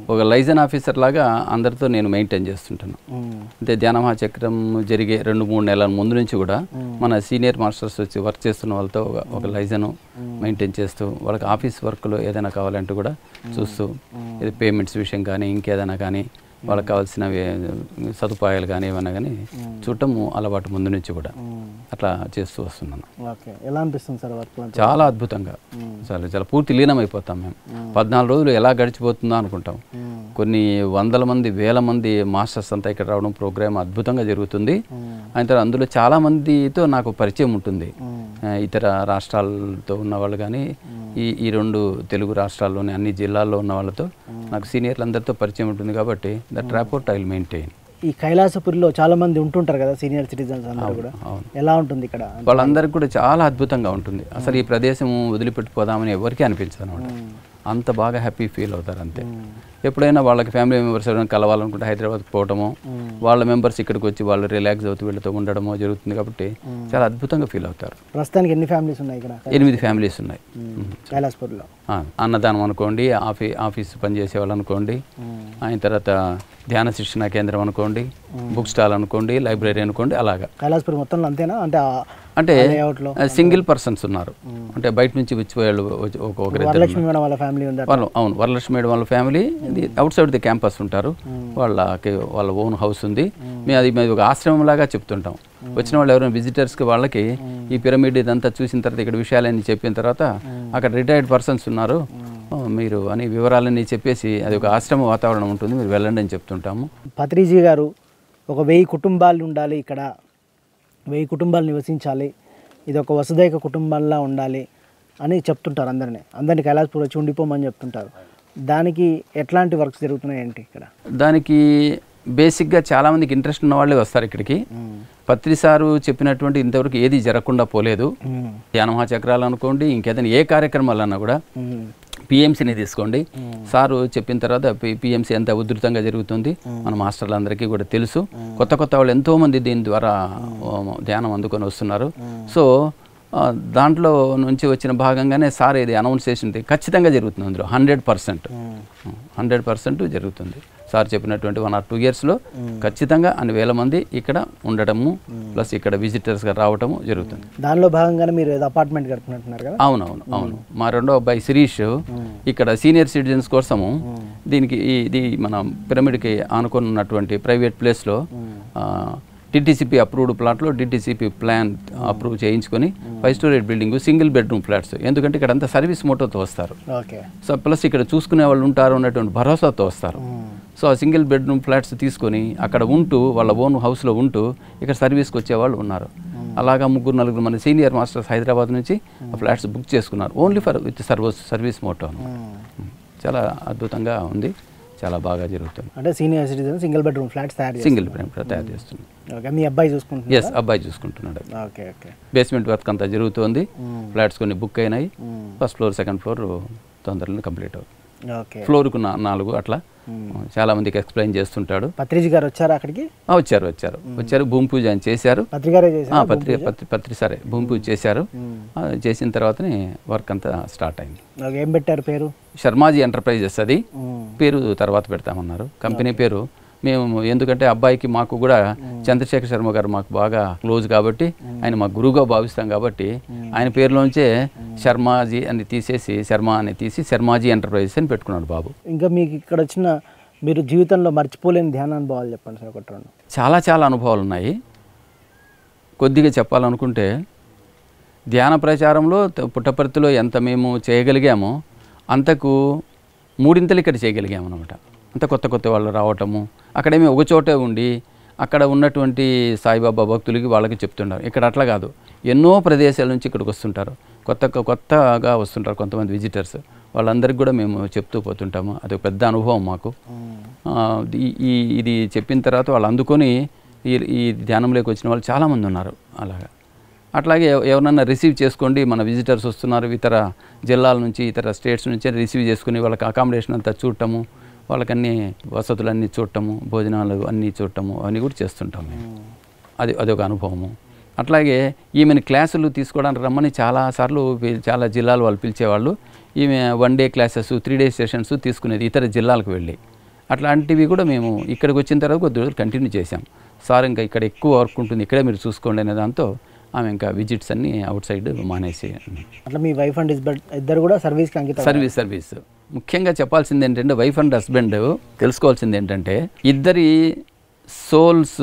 ఒక లైజన్ ఆఫీసర్ లాగా అందరితో నేను మెయింటైన్ చేస్తుంటాను. అంటే ధ్యాన చక్రం జరిగే రెండు మూడు నెలల ముందు నుంచి కూడా మన సీనియర్ మాస్టర్స్ వచ్చి వర్క్ చేస్తున్న వాళ్ళతో ఒక- ఒక లైజను మెయింటైన్ చేస్తూ వాళ్ళకి ఆఫీస్ వర్క్లో ఏదైనా కావాలంటే కూడా చూస్తూ ఇది పేమెంట్స్ విషయం కానీ ఇంకేదైనా కానీ వాళ్ళకి కావాల్సిన సదుపాయాలు కానీ ఏమైనా కానీ చూడటం అలవాటు ముందు నుంచి కూడా అట్లా చేస్తూ వస్తున్నాను. ఎలా అనిపిస్తుంది సార్ చాలా అద్భుతంగా. చాలా చాలా పూర్తి లీనమైపోతాం మేము. పద్నాలుగు రోజులు ఎలా గడిచిపోతుందో అనుకుంటాం. కొన్ని వందల మంది వేల మంది మాస్టర్స్ అంతా ఇక్కడ రావడం ప్రోగ్రామ్ అద్భుతంగా జరుగుతుంది. ఆయన తర్వాత అందులో చాలా మందితో నాకు పరిచయం ఉంటుంది. ఇతర రాష్ట్రాలతో ఉన్న వాళ్ళు కానీ ఈ ఈ రెండు తెలుగు రాష్ట్రాల్లోని అన్ని జిల్లాల్లో ఉన్న వాళ్ళతో నాకు సీనియర్లందరితో పరిచయం ఉంటుంది కాబట్టి that rapport I will maintain. ఈ కైలాసపురిలో చాలా మంది ఉంటుంటారు కదా సీనియర్ సిటిజన్స్ అందరూ కూడా. ఎలా ఉంటుంది ఇక్కడ? వాళ్ళందరికీ కూడా చాలా అద్భుతంగా ఉంటుంది. అసలు ఈ ప్రదేశం వదిలిపెట్టిపోదామని ఎవరికీ అనిపించదు అనమాట అంత బాగా హ్యాపీ ఫీల్ అవుతారు అంతే. ఎప్పుడైనా వాళ్ళకి ఫ్యామిలీ మెంబర్స్ ఎవరైనా కలవాలనుకుంటే హైదరాబాద్కి పోవటమో వాళ్ళ మెంబర్స్ ఇక్కడికి వచ్చి వాళ్ళు రిలాక్స్ అవుతూ వీళ్ళతో ఉండడమో జరుగుతుంది కాబట్టి చాలా అద్భుతంగా ఫీల్ అవుతారు. ప్రస్తుతానికి ఎన్ని ఫ్యామిలీస్ ఉన్నాయి ఇక్కడ? ఎనిమిది ఫ్యామిలీస్ ఉన్నాయి. కైలాసపూర్లో. అన్నదానం అనుకోండి ఆఫీ ఆఫీస్ పనిచేసే వాళ్ళు అనుకోండి ఆయన తర్వాత ధ్యాన శిక్షణ కేంద్రం అనుకోండి బుక్ స్టాల్ అనుకోండి లైబ్రరీ అనుకోండి అలాగా. కైలాసపూర్ మొత్తంలో అంతేనా? అంటే అంటే సింగిల్ పర్సన్స్ ఉన్నారు. అంటే బయట నుంచి వచ్చి వాళ్ళు అవును వరలక్ష్మి మేడం వాళ్ళ family outside the campus ఉంటారు. వాళ్ళకి వాళ్ళ ఓన్ హౌస్ ఉంది. మేము. అది మేము ఒక ఆశ్రమం లాగా చెప్తుంటాం వచ్చిన వాళ్ళు ఎవరైనా విజిటర్స్కి వాళ్ళకి ఈ పిరమిడ్ ఇదంతా చూసిన తర్వాత ఇక్కడ విషయాలన్నీ చెప్పిన తర్వాత అక్కడ రిటైర్డ్ పర్సన్స్ ఉన్నారు. మీరు అని వివరాలన్నీ చెప్పేసి అది ఒక ఆశ్రమ వాతావరణం ఉంటుంది. మీరు వెళ్ళండి అని చెప్తుంటాము. పత్రిజీ గారు ఒక వెయ్యి కుటుంబాలు ఉండాలి ఇక్కడ. వెయ్యి కుటుంబాలు నివసించాలి. ఇది ఒక వసుదైక కుటుంబంలా ఉండాలి అని చెప్తుంటారు అందరినీ. అందరినీ కైలాసపూర్ వచ్చి ఉండిపోమని చెప్తుంటారు. దానికి ఎట్లాంటి వర్క్స్ జరుగుతున్నాయి ఏంటి ఇక్కడ? దానికి బేసిక్గా చాలామందికి ఇంట్రెస్ట్ ఉన్న వాళ్ళే వస్తారు ఇక్కడికి. పత్రి సారు చెప్పినటువంటి ఇంతవరకు ఏది జరగకుండా పోలేదు. ధ్యాన మహాచక్రాలు అనుకోండి ఇంకేదైనా ఏ కార్యక్రమాలన్నా కూడా పిఎంసీని తీసుకోండి. సారు చెప్పిన తర్వాత పిఎంసీ ఎంత ఉధృతంగా జరుగుతుంది. మన మాస్టర్లందరికీ కూడా తెలుసు. కొత్త కొత్త వాళ్ళు ఎంతోమంది దీని ద్వారా ధ్యానం అందుకొని వస్తున్నారు. సో దాంట్లో నుంచి వచ్చిన భాగంగానే సార్ ఇది అనౌన్స్ చేసింది. ఖచ్చితంగా జరుగుతుంది అందులో హండ్రెడ్ పర్సెంట్. హండ్రెడ్ పర్సెంట్ జరుగుతుంది. సార్ చెప్పినటువంటి వన్ ఆర్ టూ ఇయర్స్లో ఖచ్చితంగా అన్ని వేల మంది ఇక్కడ ఉండటము ప్లస్ ఇక్కడ విజిటర్స్గా రావటము జరుగుతుంది. దానిలో భాగంగానే మీరు ఏదో అపార్ట్మెంట్ కడుపునట్టున్నారు కదా? అవునవును అవును. మా రెండో అబ్బాయి శిరీష్ ఇక్కడ సీనియర్ సిటిజన్స్ కోసము దీనికి ఇది మన పిరమిడ్కి ఆనుకొని ఉన్నటువంటి ప్రైవేట్ ప్లేస్లో డిటిసిపి అప్రూవ్డ్ ప్లాట్లో డిటిసిపి ప్లాన్ అప్రూవ్ చేయించుకొని five story building single bedroom flats. ఎందుకంటే ఇక్కడ అంతా సర్వీస్ మోటోతో వస్తారు. సో ప్లస్ ఇక్కడ చూసుకునే వాళ్ళు ఉంటారు అన్నటువంటి భరోసాతో వస్తారు. సో ఆ సింగిల్ బెడ్రూమ్ ఫ్లాట్స్ తీసుకొని అక్కడ ఉంటూ వాళ్ళ ఓన్ హౌస్లో ఉంటూ ఇక్కడ సర్వీస్కి వచ్చేవాళ్ళు ఉన్నారు. అలాగా ముగ్గురు నలుగురు మన సీనియర్ మాస్టర్స్ హైదరాబాద్ నుంచి ఆ ఫ్లాట్స్ బుక్ చేసుకున్నారు. Only for with service service motto చాలా అద్భుతంగా ఉంది. చాలా బాగా జరుగుతుంది. అంటే senior citizen single bedroom flats తయారు సింగిల్ ఫ్రేమ్ తయారు చేస్తుంది ఓకే మీ అబ్బాయి చూసుకుంటున్నారు ఎస్ అబ్బాయి చూసుకుంటున్నాడు. Okay okay. బేస్మెంట్ వర్క్ అంతా జరుగుతుంది. ఫ్లాట్స్ కొన్ని బుక్ అయినాయి. ఫస్ట్ ఫ్లోర్ సెకండ్ ఫ్లోర్ తొందరలో కంప్లీట్ అవుతుంది. ఫ్లోర్కు నా నాలుగు అట్లా. చాలా మందికి ఎక్స్ప్లెయిన్ చేస్తుంటాడు. పత్రిజీ గారు వచ్చారా అక్కడికి? వచ్చారు వచ్చారు. వచ్చారు భూమి పూజ అని చేశారు. చేశారా? పత్రి సరే భూమి పూజ చేశారు. చేసిన తర్వాతనే వర్క్ అంతా స్టార్ట్ అయింది. ఏం పెట్టారు పేరు? శర్మాజీ ఎంటర్ప్రైజెస్ అది. పేరు తర్వాత పెడతామన్నారు. కంపెనీ పేరు మేము ఎందుకంటే అబ్బాయికి మాకు కూడా చంద్రశేఖర్ శర్మ గారు మాకు బాగా క్లోజ్ కాబట్టి ఆయన మా గురువుగా భావిస్తాం కాబట్టి ఆయన పేరులోంచే శర్మాజీ అని తీసేసి శర్మ అని తీసి శర్మాజీ ఎంటర్ప్రైజెస్ అని పెట్టుకున్నాడు బాబు. ఇంకా మీకు ఇక్కడ వచ్చిన మీరు జీవితంలో మర్చిపోలేని ధ్యాన అనుభవాలు చెప్పండి సార్ ఒకటి రెండు. చాలా చాలా అనుభవాలు ఉన్నాయి. కొద్దిగా చెప్పాలనుకుంటే ధ్యాన ప్రచారంలో పుట్టపర్తిలో ఎంత మేము చేయగలిగామో అంతకు మూడింతలు ఇక్కడ చేయగలిగాము అనమాట అంత కొత్త కొత్త వాళ్ళు రావటము. అక్కడేమి ఒక చోటే ఉండి అక్కడ ఉన్నటువంటి సాయిబాబా భక్తులకి వాళ్ళకి చెప్తుంటారు. ఇక్కడ అట్లా కాదు. ఎన్నో ప్రదేశాల నుంచి ఇక్కడికి వస్తుంటారు. కొత్త కొత్తగా వస్తుంటారు కొంతమంది విజిటర్స్ వాళ్ళందరికీ కూడా మేము చెప్తూ పోతుంటాము. అది ఒక పెద్ద అనుభవం మాకు. ఈ- ఇది చెప్పిన తర్వాత వాళ్ళు అందుకొని ఈ ఈ ధ్యానంలోకి వచ్చిన వాళ్ళు చాలామంది ఉన్నారు. అలాగా. అట్లాగే ఎవ- ఎవరినన్నా రిసీవ్ చేసుకోండి. మన విజిటర్స్ వస్తున్నారు. ఇతర జిల్లాల నుంచి ఇతర స్టేట్స్ నుంచి రిసీవ్ చేసుకుని వాళ్ళకి అకామిడేషన్ అంతా చూడటము. వాళ్ళకన్నీ వసతులన్నీ చూడటము భోజనాలు అన్నీ చూడటము అవన్నీ కూడా చేస్తుంటాం మేము. అది అదొక అనుభవము. అట్లాగే ఈమెను క్లాసులు తీసుకోవడానికి రమ్మని చాలాసార్లు చాలా జిల్లాలు వాళ్ళు పిలిచేవాళ్ళు. ఈమె one day classes three day sessions తీసుకునేది ఇతర జిల్లాలకు వెళ్ళి. అట్లాంటివి కూడా మేము ఇక్కడికి వచ్చిన తర్వాత కొద్ది రోజులు కంటిన్యూ చేసాం సార్ ఇంకా ఇక్కడ ఎక్కువ వర్క్ ఉంటుంది ఇక్కడే మీరు చూసుకోండి అనే దాంతో ఆమె ఇంకా విజిట్స్ అన్నీ అవుట్ సైడ్ మానేసి అట్లా మీ వైఫ్ అండ్ హస్బెండ్ ఇద్దరు కూడా సర్వీస్కి అంకితం సర్వీస్ సర్వీస్. ముఖ్యంగా చెప్పాల్సింది ఏంటంటే వైఫ్ అండ్ హస్బెండ్ తెలుసుకోవాల్సింది ఏంటంటే ఇద్దరి సోల్స్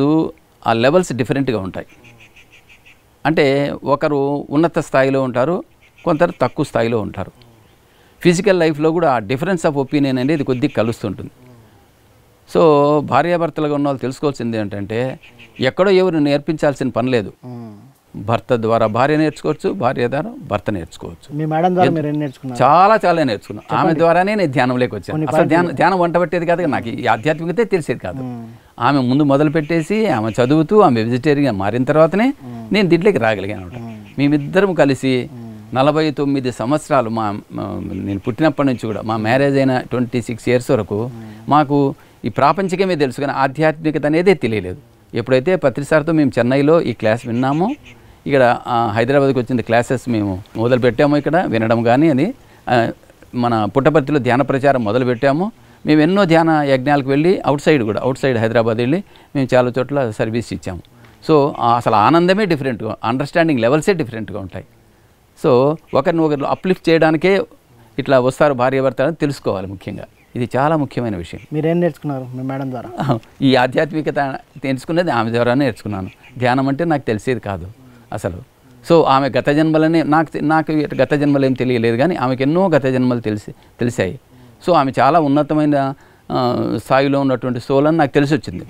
ఆ లెవెల్స్ డిఫరెంట్గా ఉంటాయి. అంటే ఒకరు ఉన్నత స్థాయిలో ఉంటారు కొందరు తక్కువ స్థాయిలో ఉంటారు. ఫిజికల్ లైఫ్లో కూడా ఆ డిఫరెన్స్ ఆఫ్ ఒపీనియన్ అనేది కొద్దిగా కలుస్తుంటుంది. సో భార్యాభర్తలుగా ఉన్న వాళ్ళు తెలుసుకోవాల్సింది ఏంటంటే ఎక్కడో ఎవరు నేర్పించాల్సిన పని లేదు. భర్త ద్వారా భార్య నేర్చుకోవచ్చు భార్య ద్వారా భర్త నేర్చుకోవచ్చు. మీ మేడం ద్వారా మీరు ఏం నేర్చుకున్నారు? చాలా చాలా నేర్చుకున్నాను ఆమె ద్వారానే నేను ధ్యానంలోకి వచ్చాను. అసలు ధ్యానం ధ్యానం వంట పెట్టేది కాదు నాకు. ఈ ఆధ్యాత్మికతే తెలిసేది కాదు. ఆమె ముందు మొదలు పెట్టేసి ఆమె చదువుతూ ఆమె వెజిటేరియన్ మారిన తర్వాతనే నేను దీంట్లోకి రాగలిగాను అనమాట. మేమిద్దరం కలిసి నలభై తొమ్మిది సంవత్సరాలు మా మా- నేను పుట్టినప్పటి నుంచి కూడా మా మ్యారేజ్ అయిన ట్వంటీ సిక్స్ ఇయర్స్ వరకు మాకు ఈ ప్రాపంచికమే తెలుసు కానీ ఆధ్యాత్మికత అనేదే తెలియలేదు. ఎప్పుడైతే పత్రిసార్తో మేము చెన్నైలో ఈ క్లాస్ విన్నామో ఇక్కడ హైదరాబాద్కి వచ్చిన క్లాసెస్ మేము మొదలు పెట్టాము ఇక్కడ వినడం కానీ అని ఆ, మన పుట్టపర్తిలో ధ్యాన ప్రచారం మొదలు పెట్టాము మేము ఎన్నో ధ్యాన యజ్ఞాలకు వెళ్ళి అవుట్ సైడ్ కూడా అవుట్ సైడ్ హైదరాబాద్ వెళ్ళి మేము చాలా చోట్ల సర్వీస్ ఇచ్చాము. సో అసలు ఆనందమే డిఫరెంట్గా అండర్స్టాండింగ్ లెవెల్సే డిఫరెంట్గా ఉంటాయి. సో ఒకరిని ఒకరు అప్లిఫ్ట్ చేయడానికే ఇట్లా వస్తారు భార్య భర్త అని తెలుసుకోవాలి ముఖ్యంగా. ఇది చాలా ముఖ్యమైన విషయం. మీరేం నేర్చుకున్నారు మీ మేడం ద్వారా? ఈ ఆధ్యాత్మికత తెలుసుకునేది ఆమె ద్వారానే నేర్చుకున్నాను. ధ్యానం అంటే నాకు తెలిసేది కాదు. అసలు. సో ఆమె గత జన్మలనే నాకు నాకు గత జన్మలు ఏం తెలియలేదు కానీ ఆమెకు ఎన్నో గత జన్మలు తెలిసి తెలిసాయి. సో ఆమె చాలా ఉన్నతమైన స్థాయిలో ఉన్నటువంటి సోల్ అని నాకు తెలిసి వచ్చింది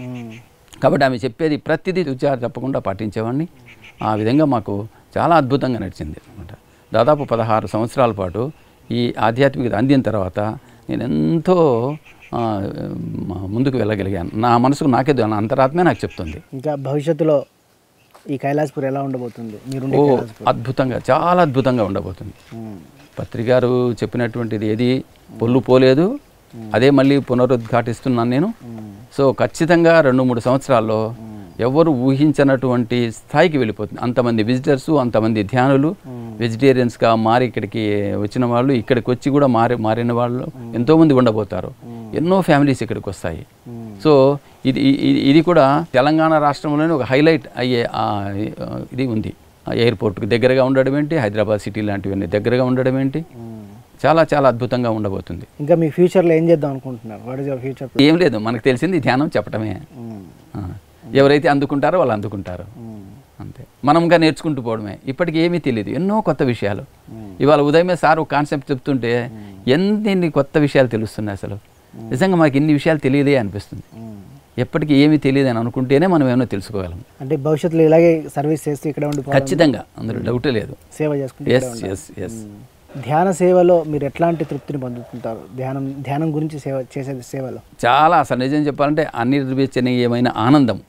కాబట్టి ఆమె చెప్పేది ప్రతిదీ రుచారు తప్పకుండా పాటించేవాడిని. ఆ విధంగా మాకు చాలా అద్భుతంగా నడిచింది అనమాట దాదాపు పదహారు సంవత్సరాల పాటు ఈ ఆధ్యాత్మికత అందిన తర్వాత నేను ఎంతో ముందుకు వెళ్ళగలిగాను. నా మనసుకు నాకే అంతరాత్మే నాకు చెప్తుంది. ఇంకా భవిష్యత్తులో ఈ కైలాసపూర్ ఎలా ఉండబోతుంది? మీరు ఓ అద్భుతంగా చాలా అద్భుతంగా ఉండబోతుంది. పత్రికారు చెప్పినటువంటిది ఏది పొల్లు పోలేదు. అదే మళ్ళీ పునరుద్ఘాటిస్తున్నాను నేను. సో ఖచ్చితంగా రెండు మూడు సంవత్సరాల్లో ఎవరు ఊహించనటువంటి స్థాయికి వెళ్ళిపోతుంది. అంతమంది విజిటర్స్ అంతమంది ధ్యానులు వెజిటేరియన్స్గా మారి ఇక్కడికి వచ్చిన వాళ్ళు ఇక్కడికి వచ్చి కూడా మారి మారిన వాళ్ళు ఎంతోమంది ఉండబోతారు. ఎన్నో ఫ్యామిలీస్ ఇక్కడికి వస్తాయి. సో ఇది ఇది- కూడా తెలంగాణ రాష్ట్రంలోనే ఒక హైలైట్ అయ్యే ఇది ఉంది. ఎయిర్పోర్ట్కి దగ్గరగా ఉండడం ఏంటి? హైదరాబాద్ సిటీ లాంటివన్నీ దగ్గరగా ఉండడం ఏంటి? చాలా చాలా అద్భుతంగా ఉండబోతుంది. ఇంకా మీ ఫ్యూచర్లో ఏం చేద్దాం అనుకుంటున్నారు? వాట్ ఇస్ యువర్ ఫ్యూచర్ ఏం లేదు మనకు తెలిసింది ధ్యానం చెప్పడమే ఆ. ఎవరైతే అందుకుంటారో వాళ్ళు అందుకుంటారు. అంతే. మనంగా నేర్చుకుంటూ పోవడమే. ఇప్పటికి ఏమీ తెలియదు ఎన్నో కొత్త విషయాలు. ఇవాళ ఉదయమే సార్ ఒక కాన్సెప్ట్ చెప్తుంటే ఎన్ని కొత్త విషయాలు తెలుస్తున్నాయి అసలు. నిజంగా మనకి ఇన్ని విషయాలు తెలియదే అనిపిస్తుంది. ఎప్పటికీ ఏమీ తెలియదు అని అనుకుంటేనే మనం ఏమో తెలుసుకోగలం. అంటే భవిష్యత్తులో ఇలాగే సర్వీస్ చేస్తూ ఇక్కడ ఉండి ఖచ్చితంగా. అందులో డౌటే లేదు. సేవ చేసుకుంటూ ఎస్ ఎస్ ఎస్ ధ్యాన సేవలో మీరు ఎట్లాంటి తృప్తిని పొందుతుంటారు ధ్యానం ధ్యానం గురించి సేవ చేసే సేవలో. చాలా అసలు నిజం చెప్పాలంటే అనిర్వచనీయమైన ఆనందం.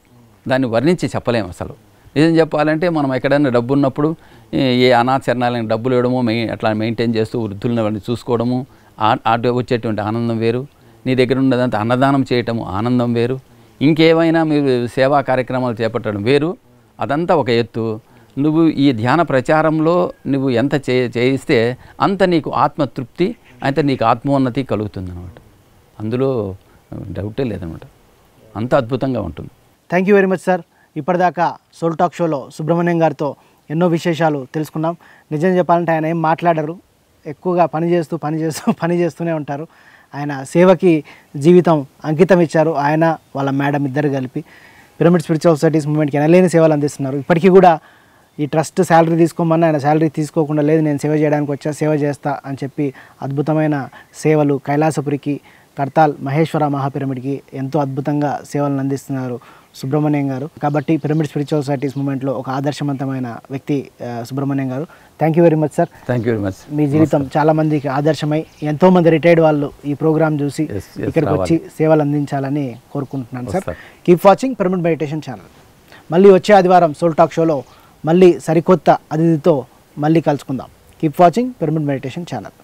దాన్ని వర్ణించి చెప్పలేము అసలు. నిజం చెప్పాలంటే మనం ఎక్కడైనా డబ్బు ఉన్నప్పుడు ఏ- అనాచరణాలను డబ్బులు ఇవ్వడము మెయి అట్లా మెయింటైన్ చేస్తూ వృద్ధులను చూసుకోవడము ఆ- వచ్చేటువంటి ఆనందం వేరు. నీ దగ్గర ఉన్నదంతా అన్నదానం చేయటము ఆనందం వేరు. ఇంకేమైనా మీరు సేవా కార్యక్రమాలు చేపట్టడం వేరు. అదంతా ఒక ఎత్తు. నువ్వు ఈ ధ్యాన ప్రచారంలో నువ్వు ఎంత చే చేయిస్తే అంత నీకు ఆత్మతృప్తి అంత నీకు ఆత్మోన్నతి కలుగుతుంది అనమాట అందులో డౌటే లేదనమాట అంత అద్భుతంగా ఉంటుంది. Thank you very much sir ఇప్పటిదాకా సోల్ టాక్ షోలో సుబ్రహ్మణ్యం గారితో ఎన్నో విశేషాలు తెలుసుకున్నాం. నిజం చెప్పాలంటే ఆయన ఏం మాట్లాడరు. ఎక్కువగా పని చేస్తూ పని చేస్తూ పని చేస్తూనే ఉంటారు. ఆయన సేవకి జీవితం అంకితం ఇచ్చారు. ఆయన వాళ్ళ మేడం ఇద్దరు కలిపి పిరమిడ్ స్పిరిచువల్ సొసైటీస్ మూమెంట్కి ఎనలేని సేవలు అందిస్తున్నారు. ఇప్పటికీ కూడా ఈ ట్రస్ట్ శాలరీ తీసుకోమని ఆయన శాలరీ తీసుకోకుండా లేదు నేను సేవ చేయడానికి వచ్చా సేవ చేస్తా అని చెప్పి అద్భుతమైన సేవలు కైలాసపురికి కర్తాల్ మహేశ్వర మహాపిరమిడ్కి ఎంతో అద్భుతంగా సేవలను అందిస్తున్నారు. సుబ్రహ్మణ్యం గారు. కాబట్టి పిరమిడ్ స్పిరిచువల్ సొసైటీస్ మూమెంట్లో ఒక ఆదర్శవంతమైన వ్యక్తి సుబ్రహ్మణ్యం గారు. Thank you very much sir thank you very much మీ జీవితం చాలా మందికి ఆదర్శమై ఎంతో మంది రిటైర్డ్ వాళ్ళు ఈ ప్రోగ్రామ్ చూసి ఇక్కడికి వచ్చి సేవలు అందించాలని కోరుకుంటున్నాను sir. Keep watching pyramid meditation channel మళ్ళీ వచ్చే ఆదివారం సోల్ టాక్ షోలో మళ్ళీ సరికొత్త అతిథితో మళ్ళీ కలుసుకుందాం. Keep watching pyramid meditation channel